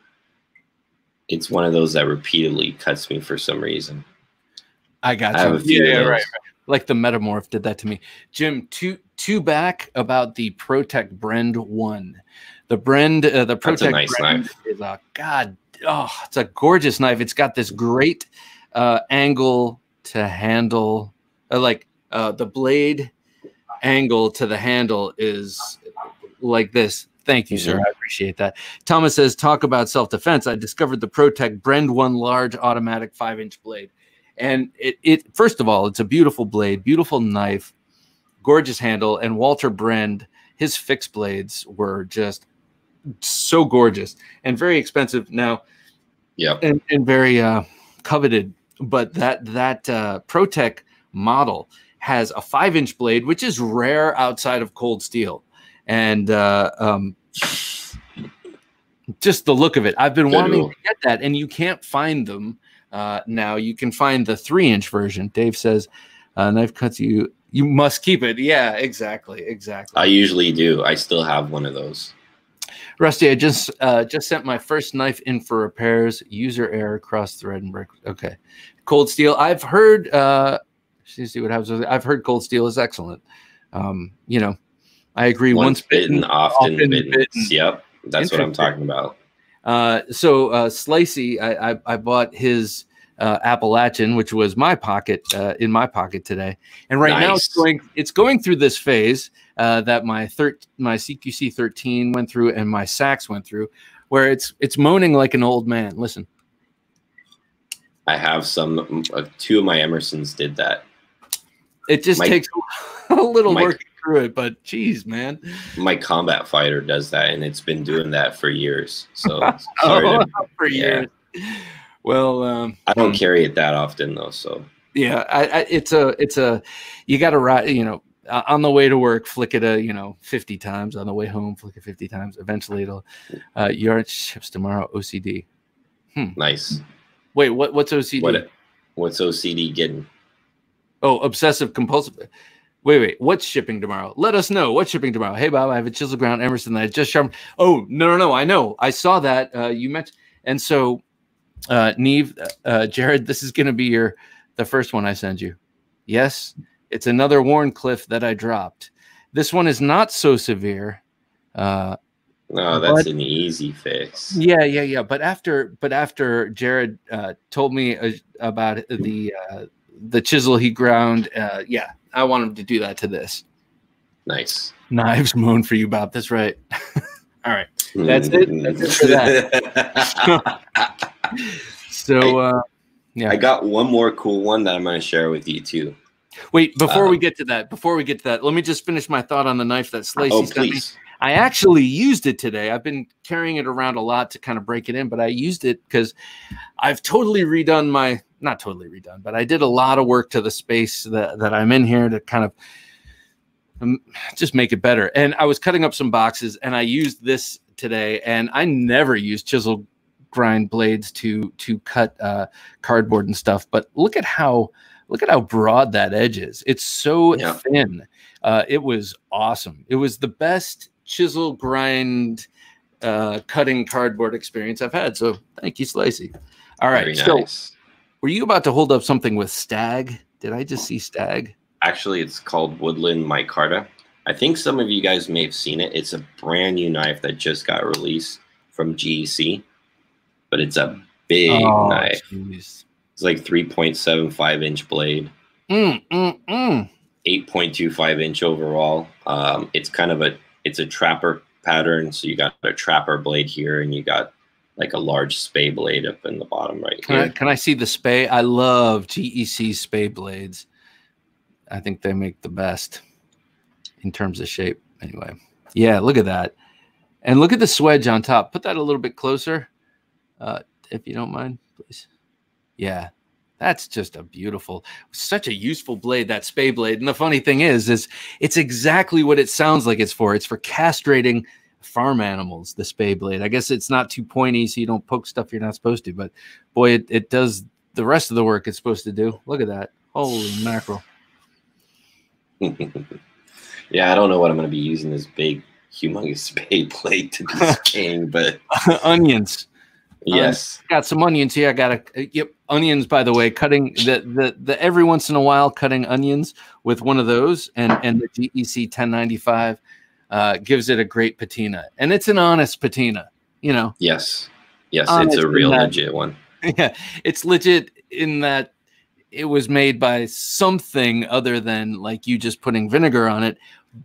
it's one of those that repeatedly cuts me for some reason. I got I you. Yeah, right, right. Like the metamorph did that to me. Jim, two two back about the Protech Brend one. The Brend, uh, the Protech nice Brend knife. is a god. Oh, it's a gorgeous knife. It's got this great uh, angle to handle, uh, like uh, the blade angle to the handle is like this. Thank you, sir. I appreciate that. Thomas says, talk about self defense. I discovered the Protech Brend One large automatic five inch blade. And it, it, first of all, it's a beautiful blade, beautiful knife, gorgeous handle. And Walter Brend, his fixed blades were just so gorgeous and very expensive now. Yeah. And, and very uh, coveted but that that uh, Protech model has a five inch blade, which is rare outside of cold steel, and uh, um, just the look of it. I've been wanting to get that, and you can't find them uh, now. You can find the three inch version. Dave says, uh, "Knife cuts you." You must keep it. Yeah, exactly, exactly. I usually do. I still have one of those. Rusty, I just uh, just sent my first knife in for repairs. User error, cross thread and brick. Okay, cold steel. I've heard. Uh, see what happens. I've heard cold steel is excellent. Um, you know, I agree. Once, once bitten, bitten, often, often bitten. bitten. Yep, that's what I'm talking about. Uh, so uh, Slicey, I, I, I bought his uh, Appalachian, which was my pocket uh, in my pocket today. And right now it's going it's going through this phase uh, that my thir- my CQC 13 went through and my Sax went through, where it's it's moaning like an old man. Listen, I have some. Uh, two of my Emersons did that. It just My- takes a little my- work through it, but geez, man. My combat fighter does that, and it's been doing that for years. So sorry Oh, to- for yeah. years. Well, um, I don't carry it that often though. So Yeah, I, I, it's a, it's a, you got to ride, you know, uh, on the way to work, flick it a, you know, 50 times. On the way home, flick it 50 times. Eventually it'll, uh, yard ships tomorrow, OCD. nice. Wait, what, what's OCD? What what's OCD getting? Oh, obsessive compulsive. Wait, wait, what's shipping tomorrow? Let us know. What's shipping tomorrow? Hey, Bob, I have a chisel ground Emerson that I just sharpened. Oh, no, no, no. I know. I saw that. Uh, you mentioned. And so, uh, Neve, uh, Jared, this is going to be your, the first one I send you. Yes, it's another Wharncliffe that I dropped. This one is not so severe. Uh, No, that's But- an easy fix. yeah, yeah, yeah. But after, but after Jared uh, told me uh, about the uh, the chisel he ground, uh, yeah, I want him to do that to this. Nice. Knives moan for you, Bob. That's right. All right. That's it. That's it for that. So, uh, yeah. I got one more cool one that I'm going to share with you too. Wait, before we um, get to that, before we get to that, let me just finish my thought on the knife that Slicey oh, sent me. please. I actually used it today. I've been carrying it around a lot to kind of break it in, but I used it because I've totally redone my not totally redone, but I did a lot of work to the space that, that I'm in here to kind of um, just make it better. And I was cutting up some boxes and I used this today, and I never use chisel grind blades to to cut uh, cardboard and stuff. But look at how look at how broad that edge is. It's so Yeah. thin. Uh, it was awesome. It was the best chisel grind uh, cutting cardboard experience I've had. So thank you, Slicey. All right. Very So nice. Were you about to hold up something with Stag? Did I just see Stag? Actually, it's called Woodland Micarta. I think some of you guys may have seen it. It's a brand new knife that just got released from GEC, but it's a big Oh, knife. jeez. It's like 3.75 inch blade, Mm, mm, mm. 8.25 inch overall. Um, it's kind of a it's a trapper pattern. So you got a trapper blade here, and you got like a large spay blade up in the bottom right Can I, can I see the spay? I love GEC spay blades. I think they make the best in terms of shape. Anyway, yeah, look at that. And look at the swedge on top. Put that a little bit closer, uh, if you don't mind, please. Yeah, that's just a beautiful, such a useful blade, that spay blade. And the funny thing is, is it's exactly what it sounds like it's for. It's for castrating farm animals, the spay blade. I guess it's not too pointy, so you don't poke stuff you're not supposed to, but boy, it, it does the rest of the work it's supposed to do. Look at that. Holy mackerel. yeah, I don't know what I'm going to be using this big, humongous spay blade to spraying, but onions. yes, Got some onions here. I got a uh, yep, onions by the way, cutting the the the every once in a while cutting onions with one of those and and the GEC 1095 uh gives it a great patina. And it's an honest patina, you know. yes, yes, Honest it's a real that- legit one. yeah, it's legit in that it was made by something other than like you just putting vinegar on it.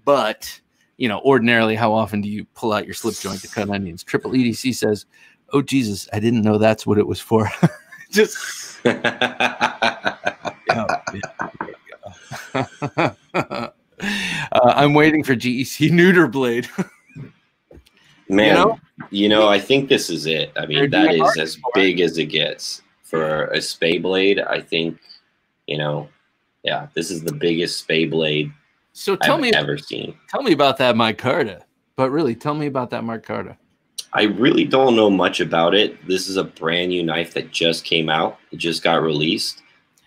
But you know, ordinarily, how often do you pull out your slip joint to cut onions? Triple EDC says, "Oh Jesus, I didn't know that's what it was for." just oh, yeah. uh, I'm waiting for GEC neuter blade. Man, know? you know, I think this is it. I mean, that you is as big as it gets for a spay blade. I think, you know, yeah, this is the biggest spay blade so tell I've me, ever seen. tell me about that micarta. But really, tell me about that micarta. I really don't know much about it. This is a brand new knife that just came out. It just got released.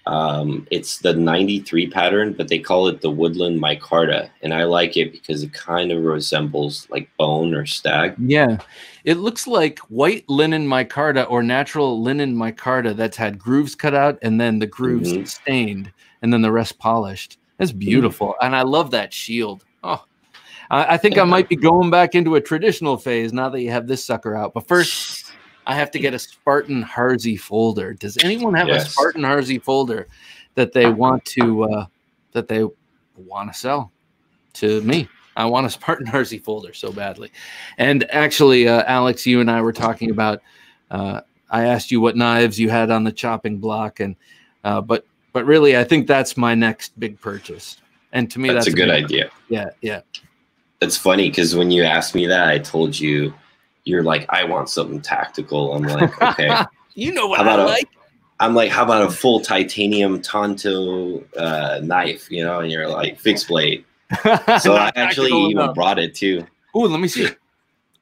Um, it's the 93 pattern, but they call it the Woodland Micarta. And I like it because it kind of resembles like bone or stag. Yeah, it looks like white linen micarta or natural linen micarta that's had grooves cut out and then the grooves Mhm. stained and then the rest polished. That's beautiful, and I love that shield. Oh, I, I think I might be going back into a traditional phase now that you have this sucker out. But first, I have to get a Spartan Harsey folder. Does anyone have Yes. a Spartan Harsey folder that they want to uh, that they want to sell to me? I want a Spartan Harsey folder so badly. And actually, uh, Alex, you and I were talking about. Uh, I asked you what knives you had on the chopping block, and uh, but but really, I think that's my next big purchase. And to me, That's, that's, a good big- idea. Yeah, yeah. It's funny because when you asked me that, I told you you're like, I want something tactical. I'm like, okay. You know what I like. I'm like, how about a full titanium Tanto uh, knife? You know, and you're like, fixed blade. So I actually even enough. brought it too. Ooh, let me see.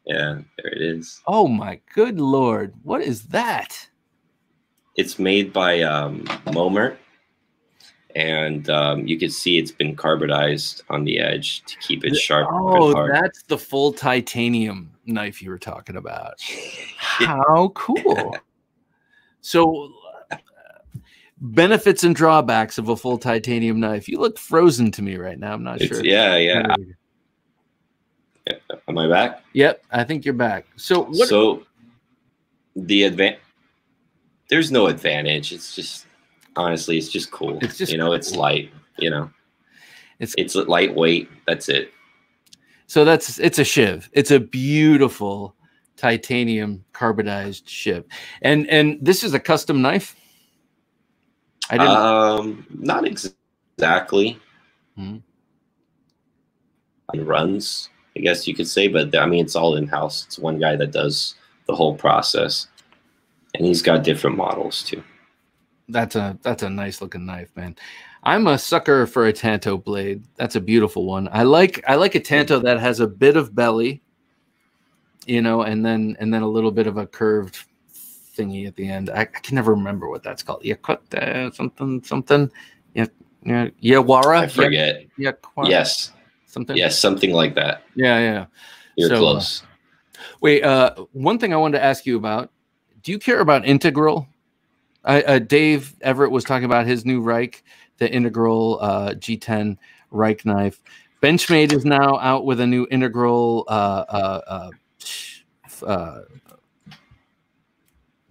Yeah, there it is. Oh my good lord, what is that? It's made by um, Momer, and um, you can see it's been carbonized on the edge to keep it sharp Oh, that's the full titanium knife you were talking about. How cool! so, uh, benefits and drawbacks of a full titanium knife. You look frozen to me right now. I'm not It's- sure. yeah, yeah. Am I back? Yep, I think you're back. So what? So the advan there's no advantage. It's just honestly, it's just cool. It's just you know, it's light. You know, It's- it's lightweight. That's it. So that's it's a shiv. It's a beautiful titanium carbonized shiv, and and this is a custom knife. I didn't. Um, not ex- exactly. Hmm. It runs, I guess you could say, but I mean, it's all in house. It's one guy that does the whole process, and he's got different models too. That's a that's a nice looking knife, man. I'm a sucker for a Tanto blade. That's a beautiful one. I like I like a Tanto that has a bit of belly, you know, and then and then a little bit of a curved thingy at the end. I, I can never remember what that's called. Yakuta something something. Yeah, yeah, Yawara. I forget. Yeah, Yes, something. yes, something like that. Yeah, yeah. You're So, uh, close. Wait, uh, one thing I wanted to ask you about. Do you care about integral? Uh, Dave Everett was talking about his new Reich, the integral uh, G10 Reich knife. Benchmade is now out with a new integral uh, uh, uh, uh,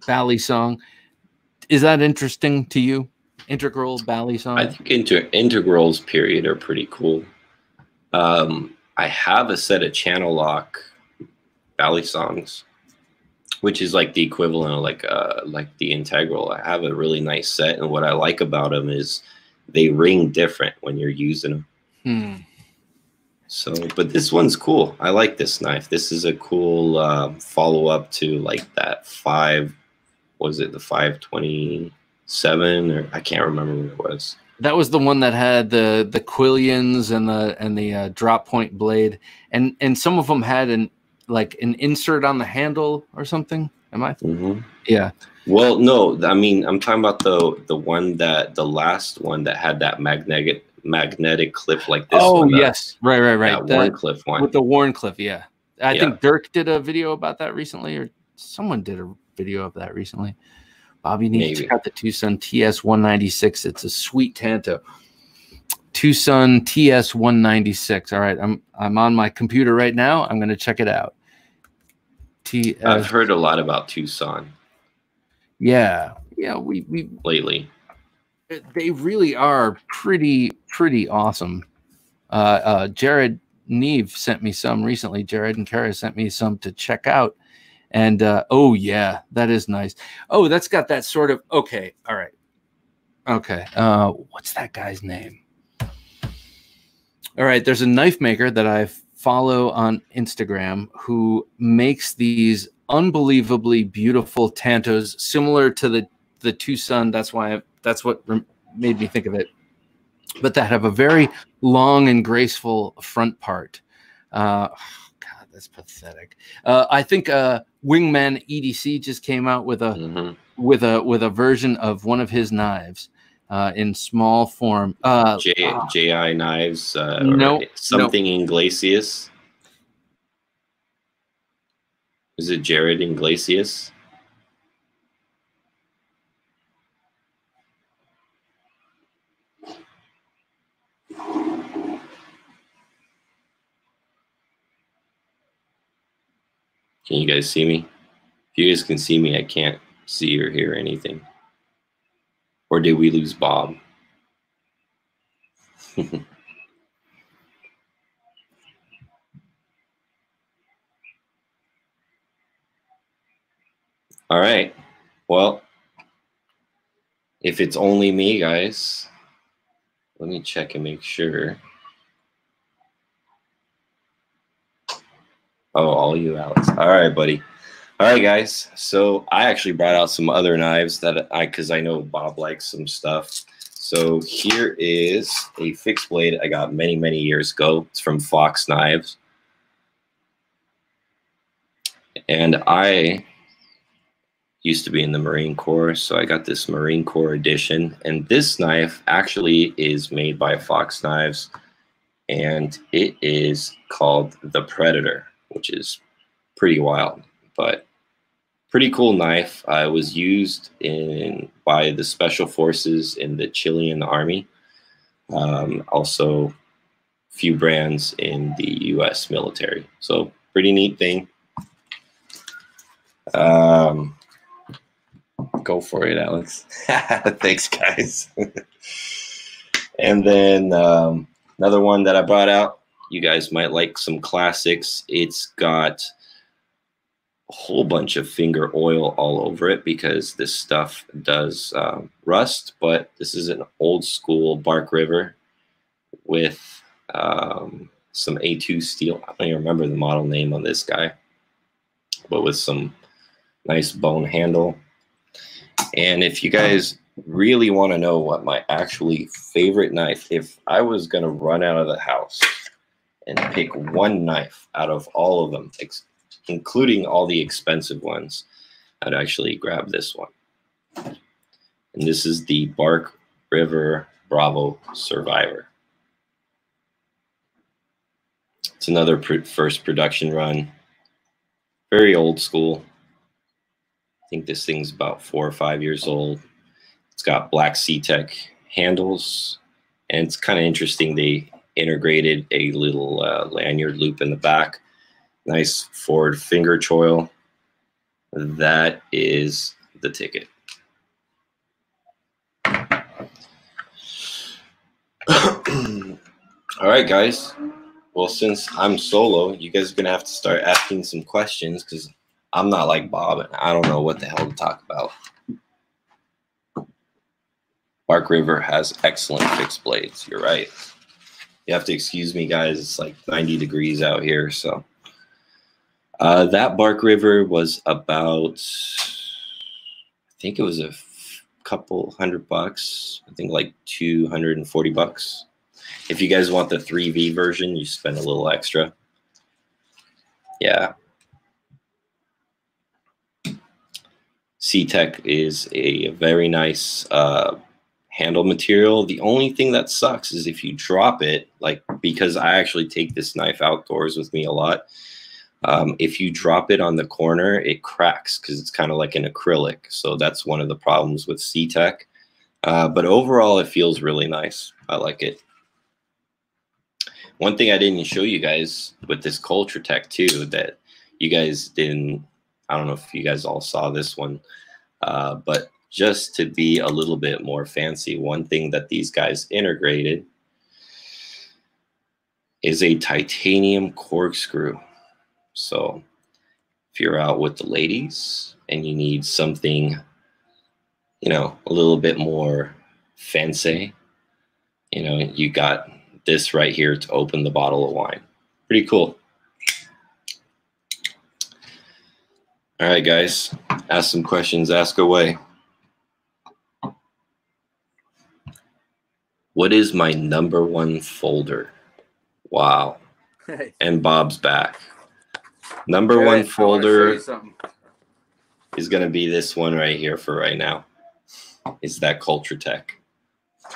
Balisong. Is that interesting to you? Integral Balisong. I think inter- integrals period are pretty cool. Um, I have a set of channel lock Balisongs, which is like the equivalent of like uh like the integral. I have a really nice set, and what I like about them is they ring different when you're using them. Hmm. So, but this one's cool. I like this knife. This is a cool um, follow up to like that five. Was it the five twenty seven or I can't remember what it was. That was the one that had the the quillions and the and the uh, drop point blade, and and some of them had an like an insert on the handle or something. Am I? hmm Yeah. Well, no, I mean I'm talking about the the one that the last one that had that magnetic magnetic clip like this. oh one, yes, right, right, right. that Wharncliffe one. with the Wharncliffe, yeah. I Yeah. think Dirk did a video about that recently, or someone did a video of that recently. Bobby needs to check out the Twosun TS 196. It's a sweet Tanto. Twosun TS 196. All right, I'm I'm on my computer right now. I'm going to check it out. TS. I've heard a lot about Twosun Yeah, yeah, we we lately. they really are pretty pretty awesome. Uh, uh, Jared Neve sent me some recently. Jared and Kara sent me some to check out, and uh, oh yeah, that is nice. Oh, that's got that sort of okay. All right, okay. Uh, what's that guy's name? All right, there's a knife maker that I follow on Instagram who makes these unbelievably beautiful tantos, similar to the the Twosun. That's why I, that's what rem- made me think of it. But that have a very long and graceful front part. Uh, God, that's pathetic. Uh, I think uh, Wingman EDC just came out with a Mhm. with a with a version of one of his knives uh, in small form. Uh, J ah, JI knives. Uh, or No, something Inglesias. Is it Jared Inglesias? Can you guys see me? If you guys can see me, I can't see or hear anything. Or did we lose Bob? All right. Well, if it's only me, guys, let me check and make sure. Oh, all you, Alex. All right, buddy. All right, guys. So I actually brought out some other knives that I, because I know Bob likes some stuff. So here is a fixed blade I got many, many years ago. It's from Fox Knives. And I used to be in the Marine Corps, so I got this Marine Corps edition. And this knife actually is made by Fox Knives, and it is called the Predator, which is pretty wild, but pretty cool knife. Uh, it was used in by the Special Forces in the Chilean Army. Um, also, few brands in the U.S. military. So pretty neat thing. Um, Go for it, Alex. Thanks, guys. and then um, another one that I brought out. You guys might like some classics. It's got whole bunch of finger oil all over it because this stuff does um, rust. But this is an old school Bark River with um, some A2 steel. I don't even remember the model name on this guy, but with some nice bone handle and if you guys really want to know what my actually favorite knife, if I was going to run out of the house and pick one knife out of all of them, including all the expensive ones, I'd actually grab this one. And this is the Bark River Bravo Survivor. It's another pr first production run. Very old school I think this thing's about four or five years old. It's got black SeaTech handles, and it's kind of interesting. They integrated a little uh, lanyard loop in the back. Nice forward finger choil. That is the ticket. All right, guys. Well, since I'm solo, you guys are going to have to start asking some questions because I'm not like Bob, and I don't know what the hell to talk about. Bark River has excellent fixed blades. You're right. You have to excuse me, guys. It's like 90 degrees out here. So uh, that Bark River was about, I think it was a couple hundred bucks. I think like 240 bucks. If you guys want the 3V version, you spend a little extra. Yeah. SeaTech is a very nice uh, handle material. The only thing that sucks is if you drop it, like because I actually take this knife outdoors with me a lot. Um, if you drop it on the corner, it cracks because it's kind of like an acrylic. So that's one of the problems with SeaTech. Uh, but overall, it feels really nice. I like it. One thing I didn't show you guys with this Culture Tech too that you guys didn't I don't know if you guys all saw this one, uh, but just to be a little bit more fancy, one thing that these guys integrated is a titanium corkscrew. So if you're out with the ladies and you need something, you know, a little bit more fancy, you know, you got this right here to open the bottle of wine. Pretty cool. All right, guys, ask some questions, ask away. What is my number one folder? Wow. Hey. And Bob's back. Number one folder is going to be this one right here for right now. Is that Culture Tech?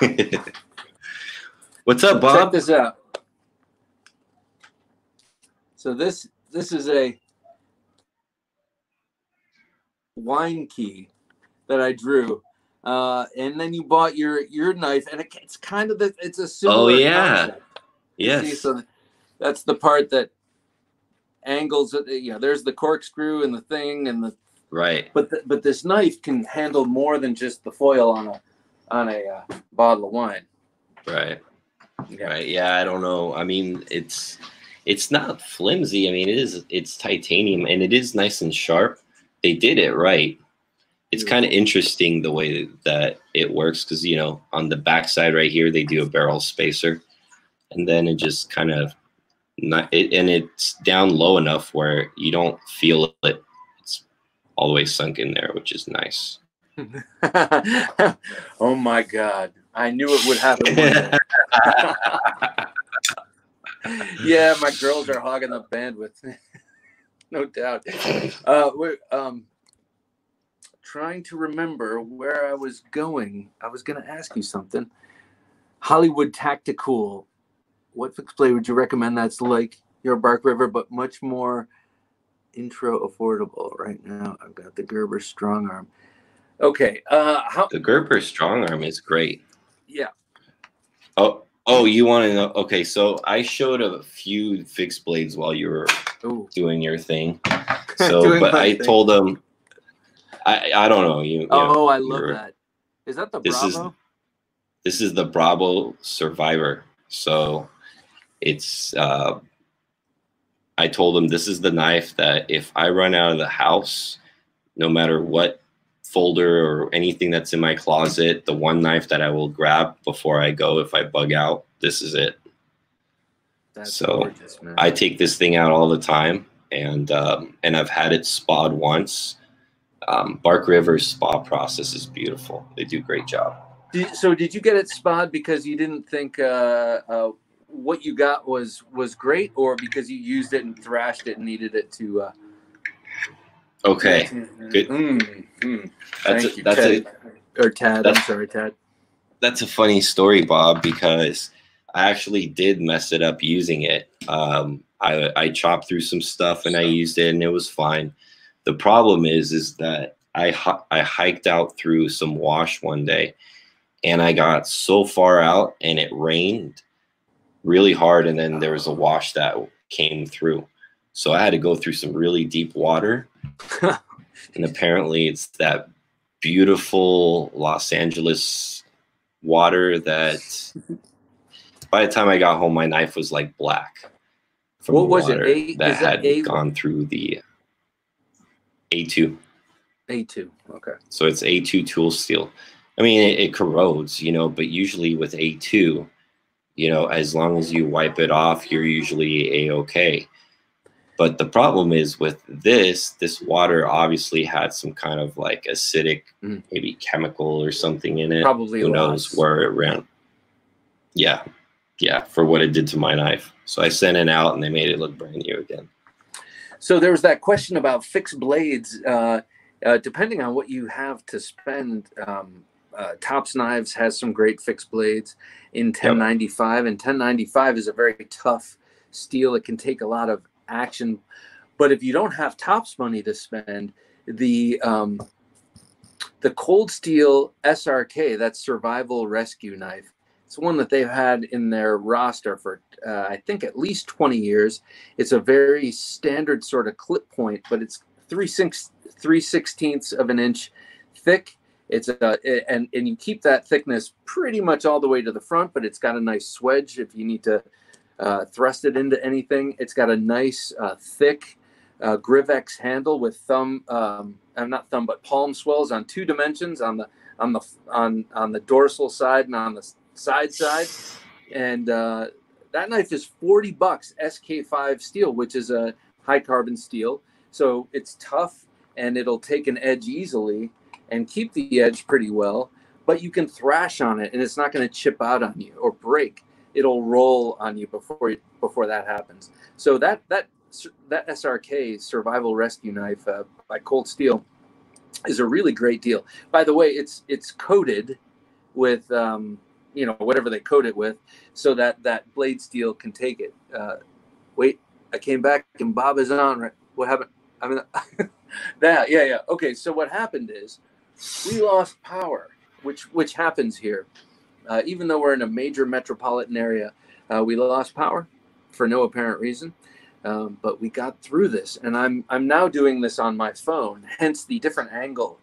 What's up, Bob? Check this out. So this this is a wine key that I drew. Uh, and then you bought your your knife, and it, it's kind of the it's a similar. Oh yeah, concept. yes. See, so that's the part that angles. You know, there's the corkscrew and the thing, and the Right. But th- but this knife can handle more than just the foil on a on a uh, bottle of wine. Right. Yeah. Right. Yeah, I don't know. I mean, it's it's not flimsy. I mean, it is it's titanium and it is nice and sharp. They did it right. It's kind of interesting the way that it works because you know on the backside right here they do a barrel spacer, and then it just kind of not it, and it's down low enough where you don't feel it. It's all the way sunk in there, which is nice. oh my god! I knew it would happen. yeah, my girls are hogging the bandwidth, no doubt. Uh, we're um, trying to remember where I was going. I was going to ask you something. Hollywood Tactical. What fixed blade would you recommend? That's like your Bark River, but much more intro affordable. Right now, I've got the Gerber Strong Arm. Okay. Uh, how? The Gerber strong arm is great. Yeah. Oh, oh, you want to know? Okay, so I showed a few fixed blades while you were Ooh. doing your thing. So, but I thing. told them, I I don't know you. you know, Oh, I love that. Is that the This is- This is the Bravo Survivor. So, it's. uh I told them this is the knife that if I run out of the house, no matter what folder or anything that's in my closet, the one knife that I will grab before I go if I bug out, this is it. That's so, gorgeous. I take this thing out all the time, and um, and I've had it spawed once. Um, Bark River's spa process is beautiful. They do a great job. Did, so did you get it spot because you didn't think uh, uh, what you got was was great, or because you used it and thrashed it and needed it to? Uh, Okay, good. Mm, mm. that's Thank a, you, that's a Ted. or Tad. I'm sorry, Tad. that's a funny story, Bob, because I actually did mess it up using it. Um, I I chopped through some stuff and I used it and it was fine. The problem is is that I I hiked out through some wash one day, and I got so far out and it rained really hard, and then there was a wash that came through, so I had to go through some really deep water, and apparently it's that beautiful Los Angeles water that by the time I got home, my knife was like black. from What was it? A- that that had A- gone through the A2. A two. Okay. So it's A2 tool steel. I mean, it, it corrodes, you know, but usually with A2, you know, as long as you wipe it off, you're usually a okay. But the problem is with this, this water obviously had some kind of like acidic, Mm. maybe chemical or something in it. Probably Who knows where it ran? Yeah, yeah, for what it did to my knife. So I sent it out and they made it look brand new again. So there was that question about fixed blades. Uh, uh, depending on what you have to spend, um, uh, Tops Knives has some great fixed blades in 1095, and 1095 is a very tough steel. It can take a lot of action, but if you don't have Tops money to spend, the um, the Cold Steel SRK, that's Survival Rescue Knife. It's one that they've had in their roster for uh, I think at least 20 years. It's a very standard sort of clip point, but it's three six three sixteenths of an inch thick. It's a and and you keep that thickness pretty much all the way to the front, but it's got a nice swedge if you need to uh, thrust it into anything. It's got a nice uh, thick uh, Griv-Ex handle with thumb, um, uh, not thumb, but palm swells on two dimensions on the on the on on the dorsal side and on the side side, and uh, that knife is 40 bucks SK5 steel, which is a high carbon steel. So it's tough and it'll take an edge easily and keep the edge pretty well, but you can thrash on it and it's not going to chip out on you or break. It'll roll on you before before that happens. So that that that SRK survival rescue knife uh, by Cold Steel is a really great deal. By the way, it's it's coated with um, you know whatever they coat it with, so that that blade steel can take it. Uh, wait, I came back and Bob is on. Right? What happened? I mean, that yeah yeah. Okay, so what happened is we lost power, which which happens here. Uh, even though we're in a major metropolitan area, uh, we lost power for no apparent reason. Um, but we got through this, and I'm I'm now doing this on my phone, hence the different angle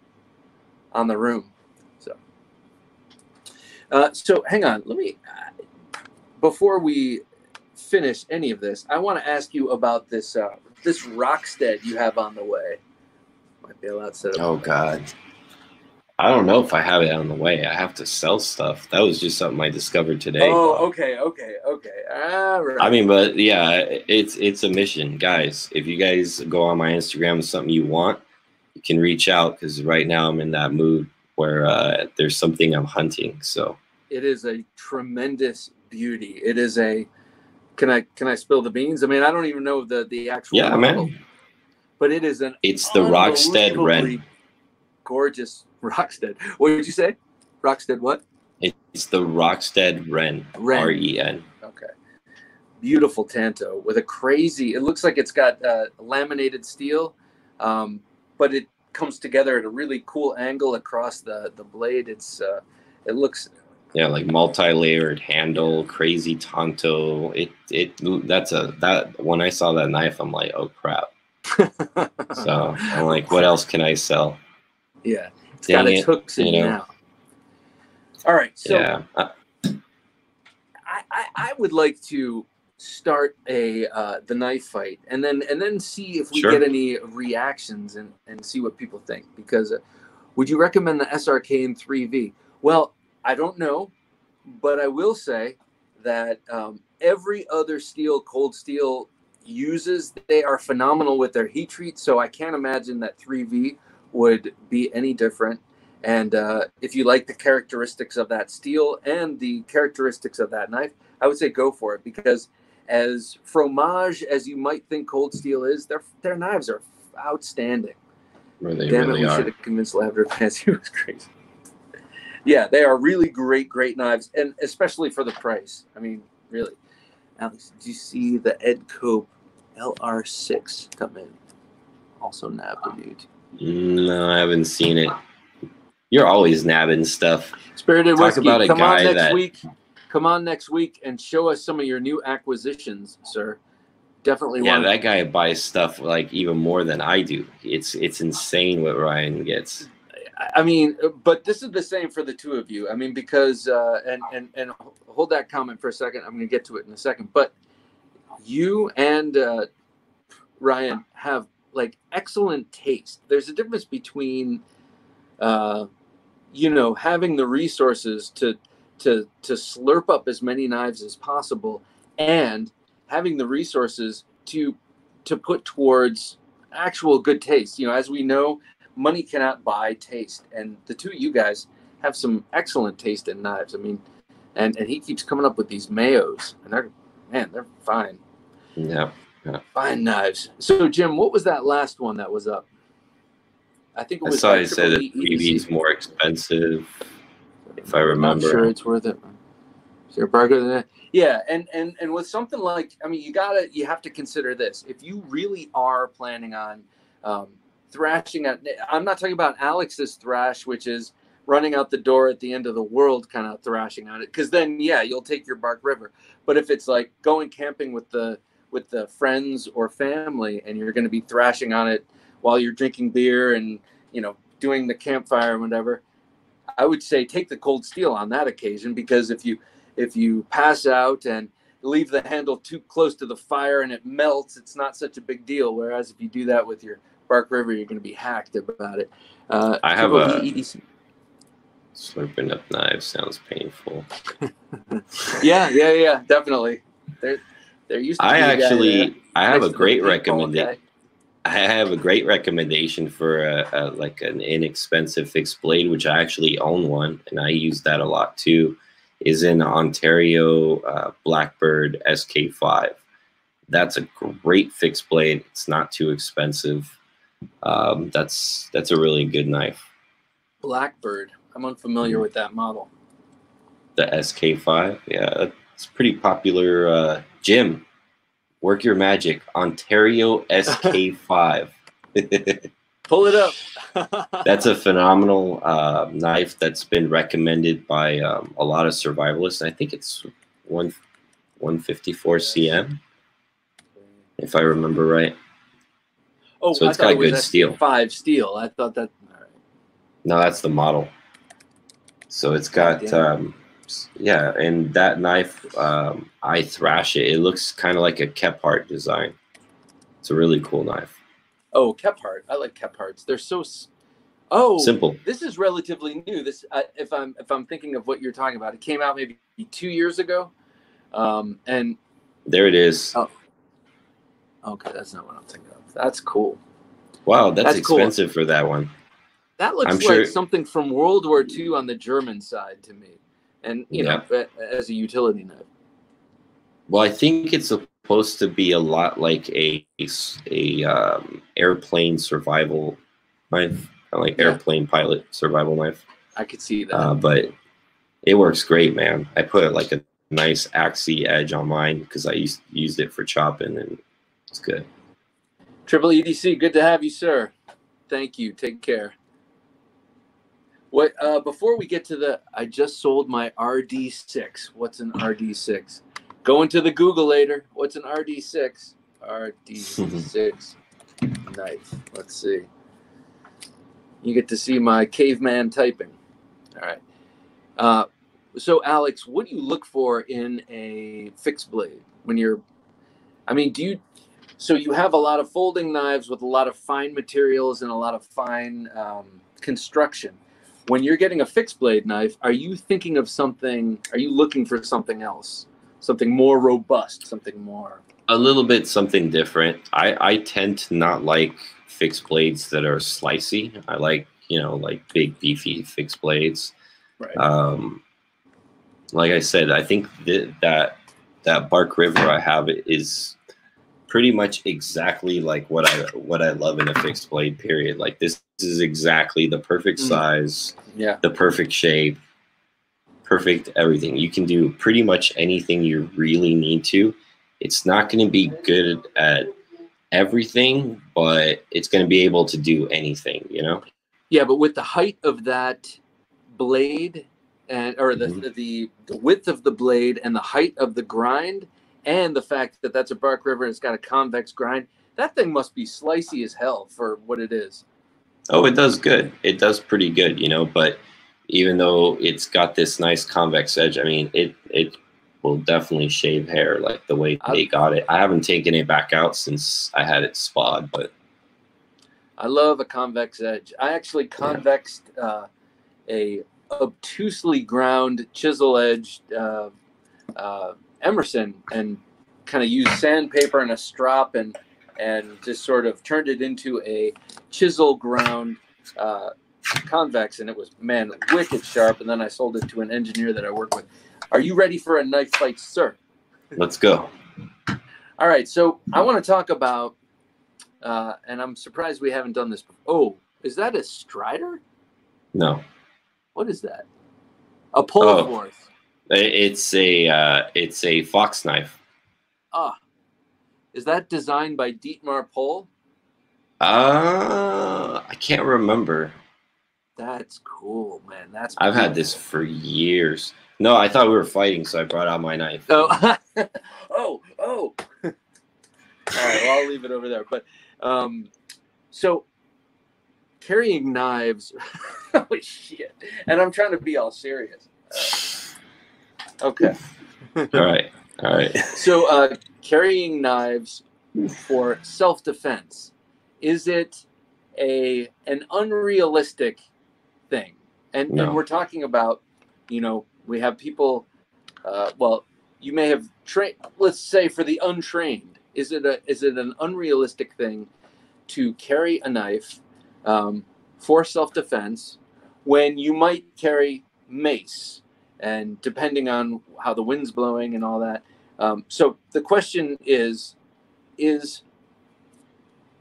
on the room. So, uh, so hang on, let me before we finish any of this, I want to ask you about this uh, this Rockstead you have on the way. Might be allowed to. Oh God. I don't know if I have it on the way. I have to sell stuff. That was just something I discovered today. Oh, okay, okay, okay. All right. I mean, but yeah, it's it's a mission, guys. If you guys go on my Instagram with something you want, you can reach out because right now I'm in that mood where uh, there's something I'm hunting. So it is a tremendous beauty. It is a. Can I can I spill the beans? I mean, I don't even know the the actual. Yeah, model, man. But it is an. It's the Rockstead Ren. Gorgeous Rockstead. What did you say? Rockstead what? It's the Rockstead Ren. Ren. R E N. Okay. Beautiful Tanto with a crazy. It looks like it's got uh, laminated steel, um, but it comes together at a really cool angle across the the blade. It's uh, it looks. Yeah, like multi-layered handle, crazy Tanto. It it that's a that when I saw that knife, I'm like, oh crap. so I'm like, what else can I sell? Yeah. It's Dang got its it, hooks in you know? now. All right. So yeah. I, I, I would like to start a uh, the knife fight and then and then see if we sure. get any reactions and and see what people think because uh, would you recommend the SRK in 3V? Well, I don't know, but I will say that um, every other steel, cold steel uses, they are phenomenal with their heat treat. So I can't imagine that 3V would be any different. And uh, if you like the characteristics of that steel and the characteristics of that knife, I would say go for it because as fromage as you might think cold steel is, their their knives are outstanding. They Damn really it, we are. should have convinced Lavender Fancy was crazy. Yeah, they are really great, great knives, and especially for the price. I mean, really. Alex, did you see the Ed Cope LR6 come in? Also nabbed in YouTube. No, I haven't seen it. You're always nabbing stuff. Spirited Talk Whiskey, about a come guy on next that... week. Come on next week and show us some of your new acquisitions, sir. Definitely. Yeah, that guy buys stuff like even more than I do. It's it's insane what Ryan gets. I mean, but this is the same for the two of you. I mean, because uh, and and and hold that comment for a second. I'm going to get to it in a second. But you and uh, Ryan have like excellent taste. There's a difference between, uh, you know, having the resources to to to slurp up as many knives as possible, and having the resources to to put towards actual good taste. You know, as we know, money cannot buy taste, and the two of you guys have some excellent taste in knives. I mean, and and he keeps coming up with these mayos, and they're man, they're fine. Yeah. Yeah. Fine knives. So, Jim, what was that last one that was up? I think it was. I saw you said that 3V is more expensive, if I remember. I'm sure it's worth it. Is there burger than that? Yeah, and and and with something like, I mean, you gotta, you have to consider this. If you really are planning on um, thrashing at, I'm not talking about Alex's thrash, which is running out the door at the end of the world kind of thrashing on it, because then yeah, you'll take your Bark River. But if it's like going camping with the with the friends or family and you're going to be thrashing on it while you're drinking beer and you know doing the campfire and whatever. I would say take the cold steel on that occasion because if you if you pass out and leave the handle too close to the fire and it melts it's not such a big deal. Whereas if you do that with your bark river you're going to be hacked about it. Uh, i have a EDC. slurping up knives sounds painful. Yeah yeah yeah definitely. They're, there used to I actually I have a great recommendation. I have a great recommendation for a, a, like an inexpensive fixed blade, which I actually own one, and I use that a lot too. Is in Ontario uh, Blackbird SK5. That's a great fixed blade. It's not too expensive. Um, that's that's a really good knife. Blackbird. I'm unfamiliar with that model. The SK5, yeah, it's pretty popular. Uh, Jim, work your magic. Ontario SK5. Pull it up. that's a phenomenal uh, knife that's been recommended by um, a lot of survivalists. I think it's one 154 cm. if I remember right. Oh, So it's got it good steel. Five steel. I thought that. Right. No, that's the model. So it's got um yeah, and that knife um I thrash it. It looks kind of like a Kephart design. It's a really cool knife. Oh, Kephart. I like Kepharts. They're so. s- Oh, Simple. this is relatively new. This, uh, if I'm if I'm thinking of what you're talking about, it came out maybe two years ago, um, and There it is. Oh. okay, that's not what I'm thinking of. That's cool. Wow, that's, That's cool. expensive for that one. That looks I'm like sure- something from World War II on the German side to me, and you know, as a utility knife. Well, I think it's supposed to be a lot like a um, airplane survival knife, like Yeah. airplane pilot survival knife. I could see that. Uh, but it works great, man. I put like a nice axi edge on mine because I used used it for chopping, and it's good. Triple EDC, good to have you, sir. Thank you. Take care. What uh, before we get to the I just sold my RD6. What's an RD6? Go into the Google later. What's an RD6? RD6 knife. Let's see. You get to see my caveman typing. All right. Uh, so Alex, what do you look for in a fixed blade when you're I mean, do you so you have a lot of folding knives with a lot of fine materials and a lot of fine um, construction. When you're getting a fixed blade knife, are you thinking of something? Are you looking for something else, something more robust, something more? A little bit something different. I I tend to not like fixed blades that are slicey. I like you know like big beefy fixed blades. Right. Um, like I said, I think that that that Bark River I have is pretty much exactly like what I what I love in a fixed blade. Period. Like this is exactly the perfect Mm. size, yeah. the perfect shape, perfect everything. You can do pretty much anything you really need to. It's not going to be good at everything, but it's going to be able to do anything. You know. Yeah, but with the height of that blade and or the, Mhm. the the width of the blade and the height of the grind and the fact that that's a Bark River and it's got a convex grind, that thing must be slicey as hell for what it is. Oh, it does good. It does pretty good, you know. But even though it's got this nice convex edge, I mean, it it will definitely shave hair like the way I- they got it. I haven't taken it back out since I had it spawed, but I love a convex edge. I actually convexed uh, a obtusely ground chisel edged uh, uh, Emerson and kind of used sandpaper and a strop and and just sort of turned it into a chisel ground uh, convex and it was man wicked sharp and then I sold it to an engineer that I work with. Are you ready for a knife fight, sir? let's go. All right, so I want to talk about, uh, and I'm surprised we haven't done this. Before. Oh, is that a Strider? No, What is that? A Pohl Force. Oh. I- it's a uh, it's a fox knife. Ah, is that designed by Dietmar Pohl? Uh, I can't remember. That's cool, man. That's I've had this for years. No, I thought we were fighting, so I brought out my knife. Oh, oh, oh. All right, well, I'll leave it over there. But um, so carrying knives. oh shit! And I'm trying to be all serious. Uh, okay. All right, all right. So, uh, carrying knives for self-defense is it a an unrealistic thing? And, No. and we're talking about, you know, we have people. Uh, well, you may have trained. Let's say for the untrained, is it a is it an unrealistic thing to carry a knife um, for self-defense when you might carry mace? And depending on how the wind's blowing and all that, um, so the question is: Is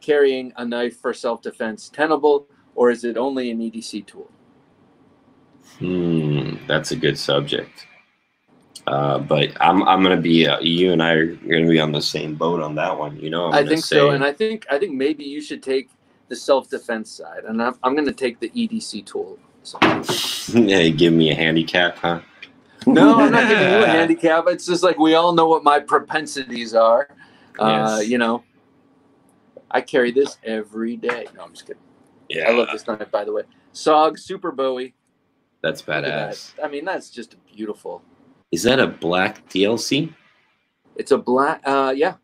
carrying a knife for self-defense tenable, or is it only an EDC tool? Hmm, that's a good subject. Uh, but I'm I'm gonna be uh, you and I are gonna be on the same boat on that one. You know, I'm I gonna think so, and I think I think maybe you should take the self-defense side, and I'm, I'm going to take the EDC tool. So. yeah, give me a handicap, huh? No, I'm not giving you a handicap. It's just like we all know what my propensities are. Uh, You know, I carry this every day. No, I'm just kidding. Yeah, I love this knife, by the way. SOG Super Bowie. That's badass. that. I mean, that's just beautiful. Is that a black DLC? It's a black. Uh, yeah.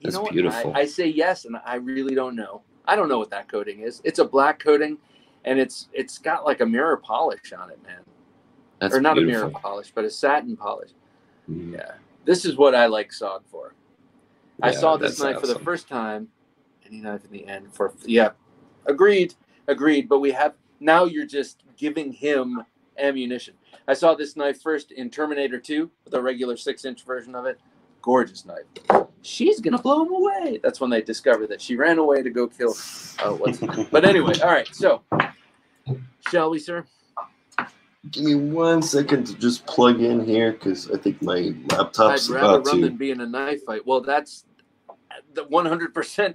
You That's beautiful. I, I say yes, and I really don't know. I don't know what that coating is. It's a black coating, and it's it's got like a mirror polish on it, man. That's or not a mirror polish, but a satin polish. Mm, Yeah. This is what I like SOG for. I saw this knife for the first time. Any knife in the end for yeah, agreed, agreed. But we have now. You're just giving him ammunition. I saw this knife first in Terminator 2, the regular six-inch version of it. Gorgeous knife. She's gonna blow him away. That's when they discovered that she ran away to go kill. Oh, what's? but anyway, all right. So, shall we, sir? Give me one second to just plug in here because I think my laptop's I'd rather about run to. than be in a knife fight. Well, that's the 100%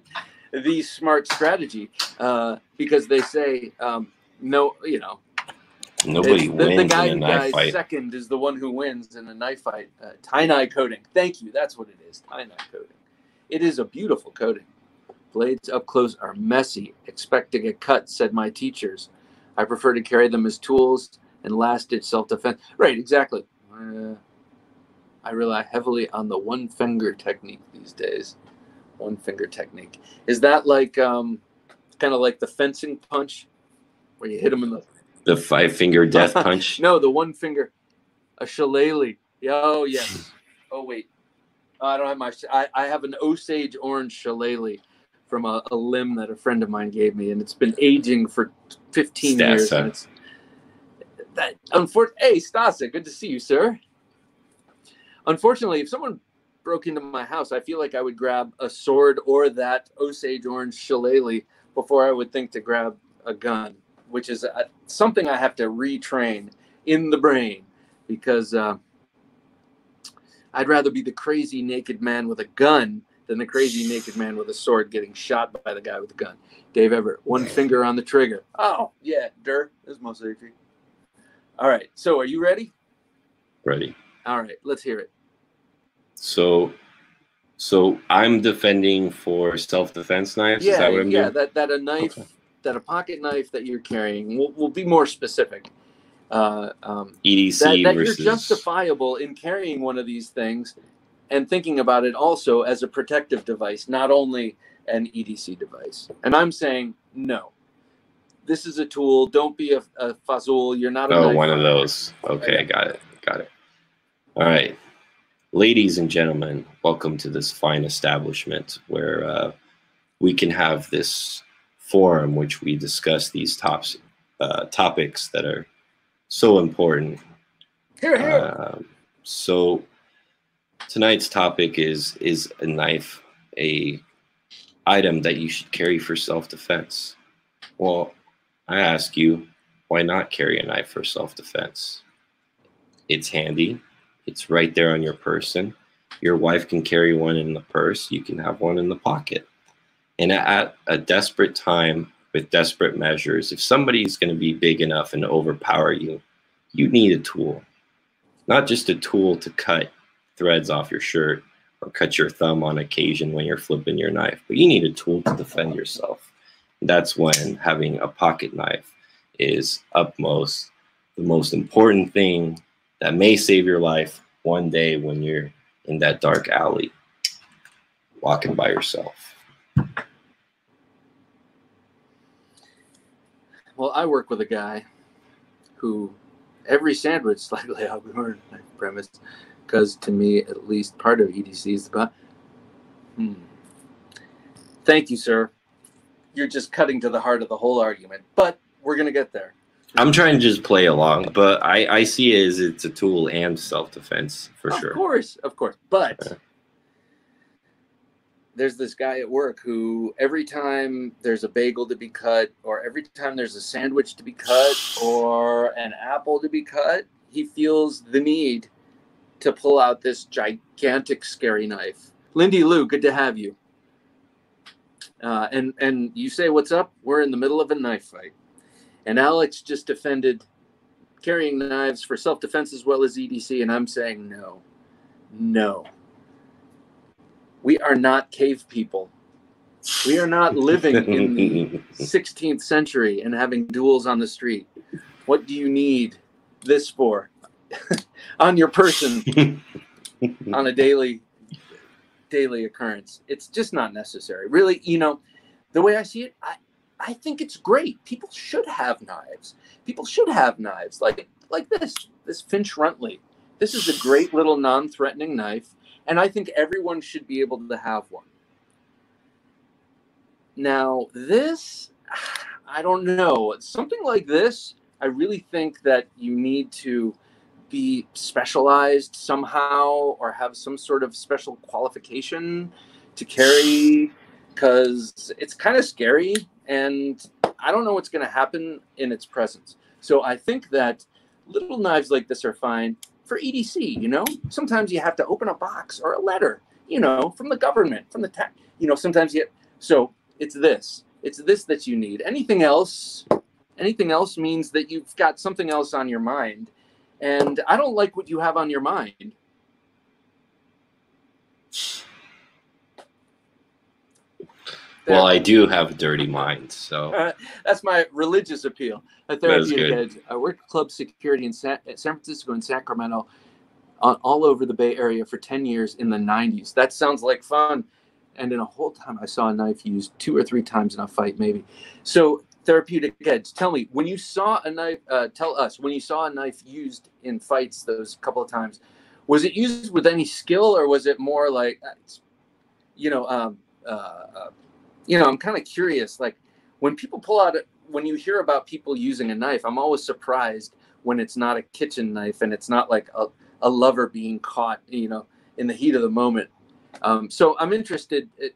the smart strategy uh, because they say um, no, you know, Nobody it's the, wins the guy in a knife fight. second is the one who wins in a knife fight. Uh, tie coating. Thank you. That's what it is. Tie coating. It is a beautiful coating. Blades up close are messy. Expect to get cut, said my teachers. I prefer to carry them as tools and last ditch self defense. Right, exactly. Uh, I rely heavily on the one finger technique these days. One finger technique. Is that like um, kind of like the fencing punch where you hit them in the The five finger death punch. no, the one finger, a shillelagh. Oh yes. Oh wait, Oh, I don't have my. I, I have an Osage orange shillelagh from a, a limb that a friend of mine gave me, and it's been aging for 15 years. Stasa. And it's, that unfortunately, hey Stasa, good to see you, sir. Unfortunately, if someone broke into my house, I feel like I would grab a sword or that Osage orange shillelagh before I would think to grab a gun, which is uh something I have to retrain in the brain because uh, I'd rather be the crazy naked man with a gun than the crazy naked man with a sword getting shot by the guy with the gun. Dave Everett, one finger on the trigger. Oh, yeah, dirt is my safety. All right, so are you ready? Ready. All right, let's hear it. So, so I'm defending for self defense knives. Is yeah, that yeah, doing? that that a knife, Okay. That a pocket knife that you're carrying. We'll, we'll be more specific. Uh, um, EDC that, that versus. you're justifiable in carrying one of these things and thinking about it also as a protective device, not only an EDC device. And I'm saying no. This is a tool. Don't be a, a fazul. You're not a Oh, one of those. Okay, got it. Got it. All right. Ladies and gentlemen, welcome to this fine establishment where uh, we can have this forum which we discuss these tops, uh, topics that are so important. Here, here. Um, so tonight's topic is is a knife a item that you should carry for self-defense. Well i ask you why not carry a knife for self-defense? It's handy. It's right there on your person. Your wife can carry one in the purse. You can have one in the pocket and at a desperate time with desperate measures if somebody's going to be big enough and overpower you you need a tool not just a tool to cut threads off your shirt or cut your thumb on occasion when you're flipping your knife, but you need a tool to defend yourself. That's when having a pocket knife is upmost, the most important thing that may save your life one day when you're in that dark alley walking by yourself. Well, I work with a guy who every sandwich slightly outgrown my premise because to me at least part of EDC is about hmm. Thank you, sir. You're just cutting to the heart of the whole argument, but we're gonna get there. I'm trying to just play along, but I, I see it as it's a tool and self defense for of sure. Of course, of course. But. There's this guy at work who every time there's a bagel to be cut, or every time there's a sandwich to be cut, or an apple to be cut, he feels the need to pull out this gigantic, scary knife. Lindy Lou, good to have you. Uh, and and you say what's up? We're in the middle of a knife fight, and Alex just defended carrying knives for self-defense as well as EDC, and I'm saying no, no. We are not cave people. We are not living in the 16th century and having duels on the street. What do you need this for? on your person on a daily daily occurrence. It's just not necessary. Really, you know, the way I see it, I I think it's great. People should have knives. People should have knives like like this, this Finch Runtley. This is a great little non-threatening knife, and I think everyone should be able to have one. Now, this, I don't know. Something like this, I really think that you need to be specialized somehow or have some sort of special qualification to carry because it's kind of scary and I don't know what's going to happen in its presence. So I think that little knives like this are fine for EDC. You know, sometimes you have to open a box or a letter, you know, from the government, from the tech. You know, sometimes you. So it's this. It's this that you need. Anything else? Anything else means that you've got something else on your mind, and I don't like what you have on your mind. Well, I do have a dirty mind, so uh, that's my religious appeal. A therapeutic edge. I worked club security in San, San Francisco and Sacramento, on, all over the Bay Area for ten years in the '90s. That sounds like fun. And in a whole time, I saw a knife used two or three times in a fight, maybe. So, therapeutic edge. Tell me, when you saw a knife, uh, tell us when you saw a knife used in fights those couple of times, was it used with any skill or was it more like, uh, you know, um, uh, uh you know, I'm kind of curious. Like when people pull out, when you hear about people using a knife, I'm always surprised when it's not a kitchen knife and it's not like a, a lover being caught, you know, in the heat of the moment. Um, so I'm interested. It,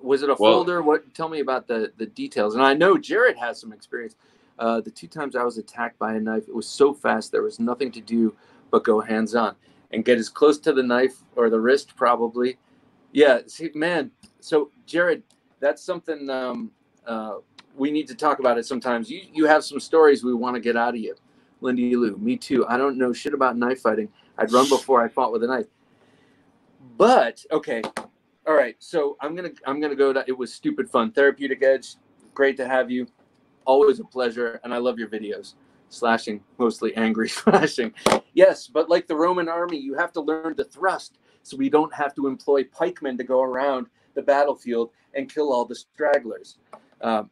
was it a well, folder? What? Tell me about the the details. And I know Jared has some experience. Uh, the two times I was attacked by a knife, it was so fast there was nothing to do but go hands on and get as close to the knife or the wrist, probably. Yeah, see, man. So Jared, that's something um, uh, we need to talk about it sometimes. You you have some stories we want to get out of you, Lindy Lou. Me too. I don't know shit about knife fighting. I'd run before I fought with a knife. But okay, all right. So I'm gonna I'm gonna go to. It was stupid fun. Therapeutic Edge. Great to have you. Always a pleasure, and I love your videos. Slashing, mostly angry slashing. Yes, but like the Roman army, you have to learn to thrust, so we don't have to employ pikemen to go around the battlefield and kill all the stragglers. Um,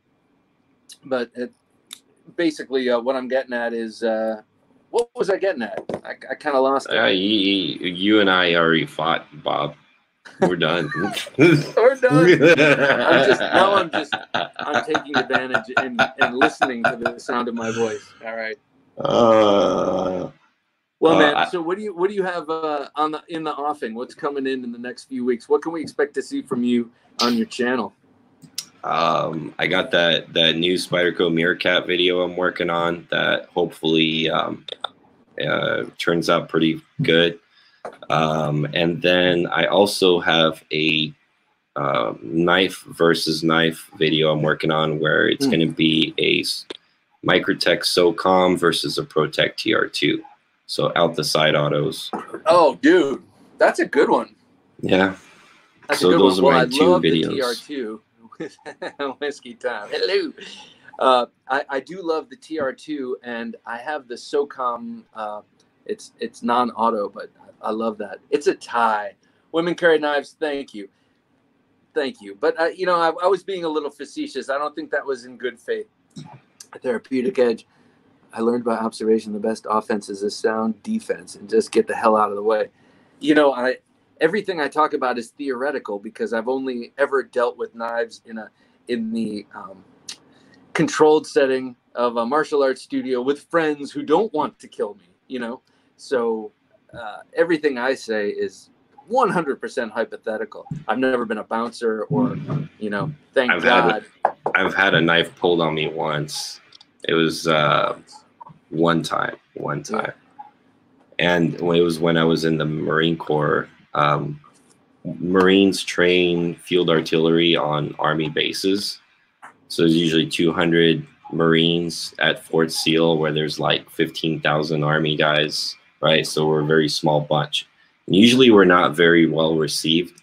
but it, basically, uh, what I'm getting at is uh, what was I getting at? I, I kind of lost it. Uh, you, you, and I already fought, Bob. We're done. We're done. I'm just now. I'm just. I'm taking advantage and, and listening to the sound of my voice. All right. Uh, well, uh, man. I, so, what do you what do you have uh, on the in the offing? What's coming in in the next few weeks? What can we expect to see from you on your channel? Um, I got that that new Spyderco Meerkat video I'm working on that hopefully um, uh, turns out pretty good. Um, and then I also have a uh, knife versus knife video I'm working on where it's mm. going to be a Microtech SOCOM versus a ProTech TR2. So out the side autos. Oh, dude, that's a good one. Yeah. That's so those one. are well, my I two love videos. The TR2 whiskey time. Hello. Uh, I, I do love the TR2, and I have the SOCOM. Uh, it's it's non-auto, but I love that. It's a tie. Women carry knives. Thank you, thank you. But uh, you know, I, I was being a little facetious. I don't think that was in good faith. Therapeutic edge. I learned by observation the best offense is a sound defense and just get the hell out of the way. You know, I everything I talk about is theoretical because I've only ever dealt with knives in a in the um, controlled setting of a martial arts studio with friends who don't want to kill me. You know, so uh, everything I say is 100% hypothetical. I've never been a bouncer or, you know, thank I've God. Had, I've had a knife pulled on me once. It was uh, one time, one time. And it was when I was in the Marine Corps. Um, Marines train field artillery on Army bases. So there's usually 200 Marines at Fort Sill, where there's like 15,000 Army guys, right? So we're a very small bunch. And usually we're not very well received.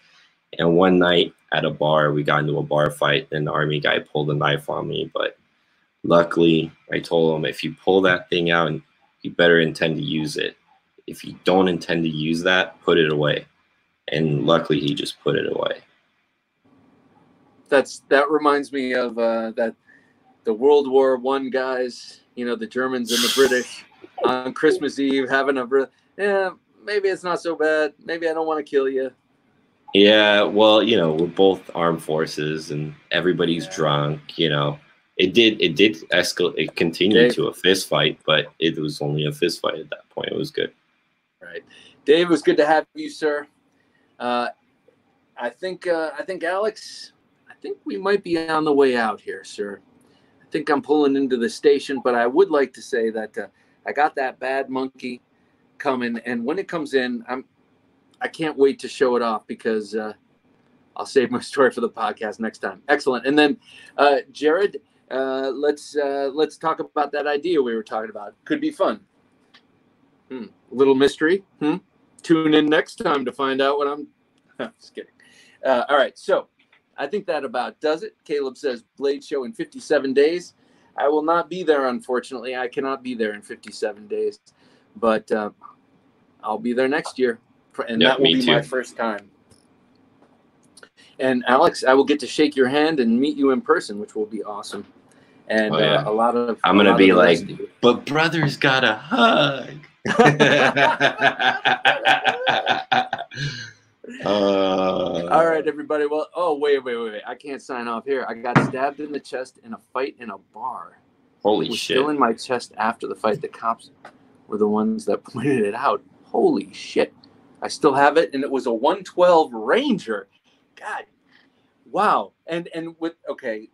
And one night at a bar. We got into a bar fight, and the army guy pulled a knife on me. But luckily, I told him if you pull that thing out, you better intend to use it. If you don't intend to use that, put it away. And luckily, he just put it away. That's that reminds me of uh, that the World War One guys. You know, the Germans and the British on Christmas Eve having a yeah. Maybe it's not so bad. Maybe I don't want to kill you. Yeah, well, you know, we're both armed forces and everybody's yeah. drunk, you know. It did it did escalate it continued Dave. to a fist fight, but it was only a fist fight at that point. It was good. Right. Dave, it was good to have you, sir. Uh, I think uh, I think Alex, I think we might be on the way out here, sir. I think I'm pulling into the station, but I would like to say that uh, I got that bad monkey coming, and when it comes in, I'm I can't wait to show it off because uh, I'll save my story for the podcast next time. Excellent. And then, uh, Jared, uh, let's uh, let's talk about that idea we were talking about. Could be fun. Hmm. Little mystery. Hmm. Tune in next time to find out what I'm. Just kidding. Uh, all right. So, I think that about does it. Caleb says Blade Show in 57 days. I will not be there, unfortunately. I cannot be there in 57 days, but uh, I'll be there next year and that will be too. my first time. And Alex, I will get to shake your hand and meet you in person, which will be awesome. And oh, yeah. uh, a lot of I'm gonna be like, but brother's got a hug. uh, All right, everybody. Well, oh wait, wait, wait, wait! I can't sign off here. I got stabbed in the chest in a fight in a bar. Holy it was shit! Still in my chest after the fight. The cops were the ones that pointed it out. Holy shit! I still have it, and it was a 112 Ranger. God, wow! And and with okay,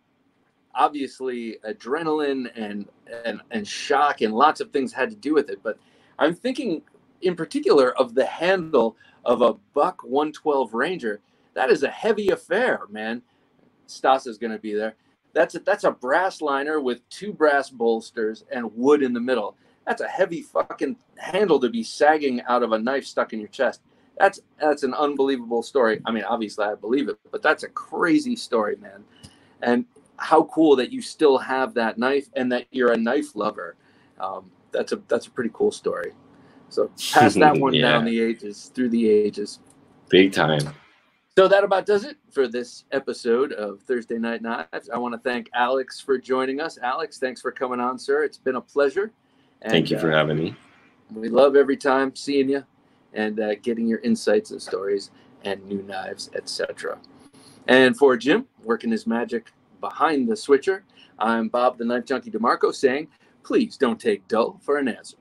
obviously adrenaline and and and shock and lots of things had to do with it. But I'm thinking in particular of the handle of a Buck 112 Ranger. That is a heavy affair, man. Stas is going to be there. That's a, that's a brass liner with two brass bolsters and wood in the middle. That's a heavy fucking handle to be sagging out of a knife stuck in your chest. That's that's an unbelievable story. I mean, obviously I believe it, but that's a crazy story, man. And how cool that you still have that knife and that you're a knife lover. Um, that's a that's a pretty cool story. So pass that one yeah. down the ages through the ages. Big time. So that about does it for this episode of Thursday Night Knives. I want to thank Alex for joining us. Alex, thanks for coming on, sir. It's been a pleasure. And, Thank you for uh, having me. We love every time seeing you and uh, getting your insights and stories and new knives, etc. And for Jim, working his magic behind the switcher, I'm Bob the Knife Junkie DeMarco saying, please don't take dull for an answer.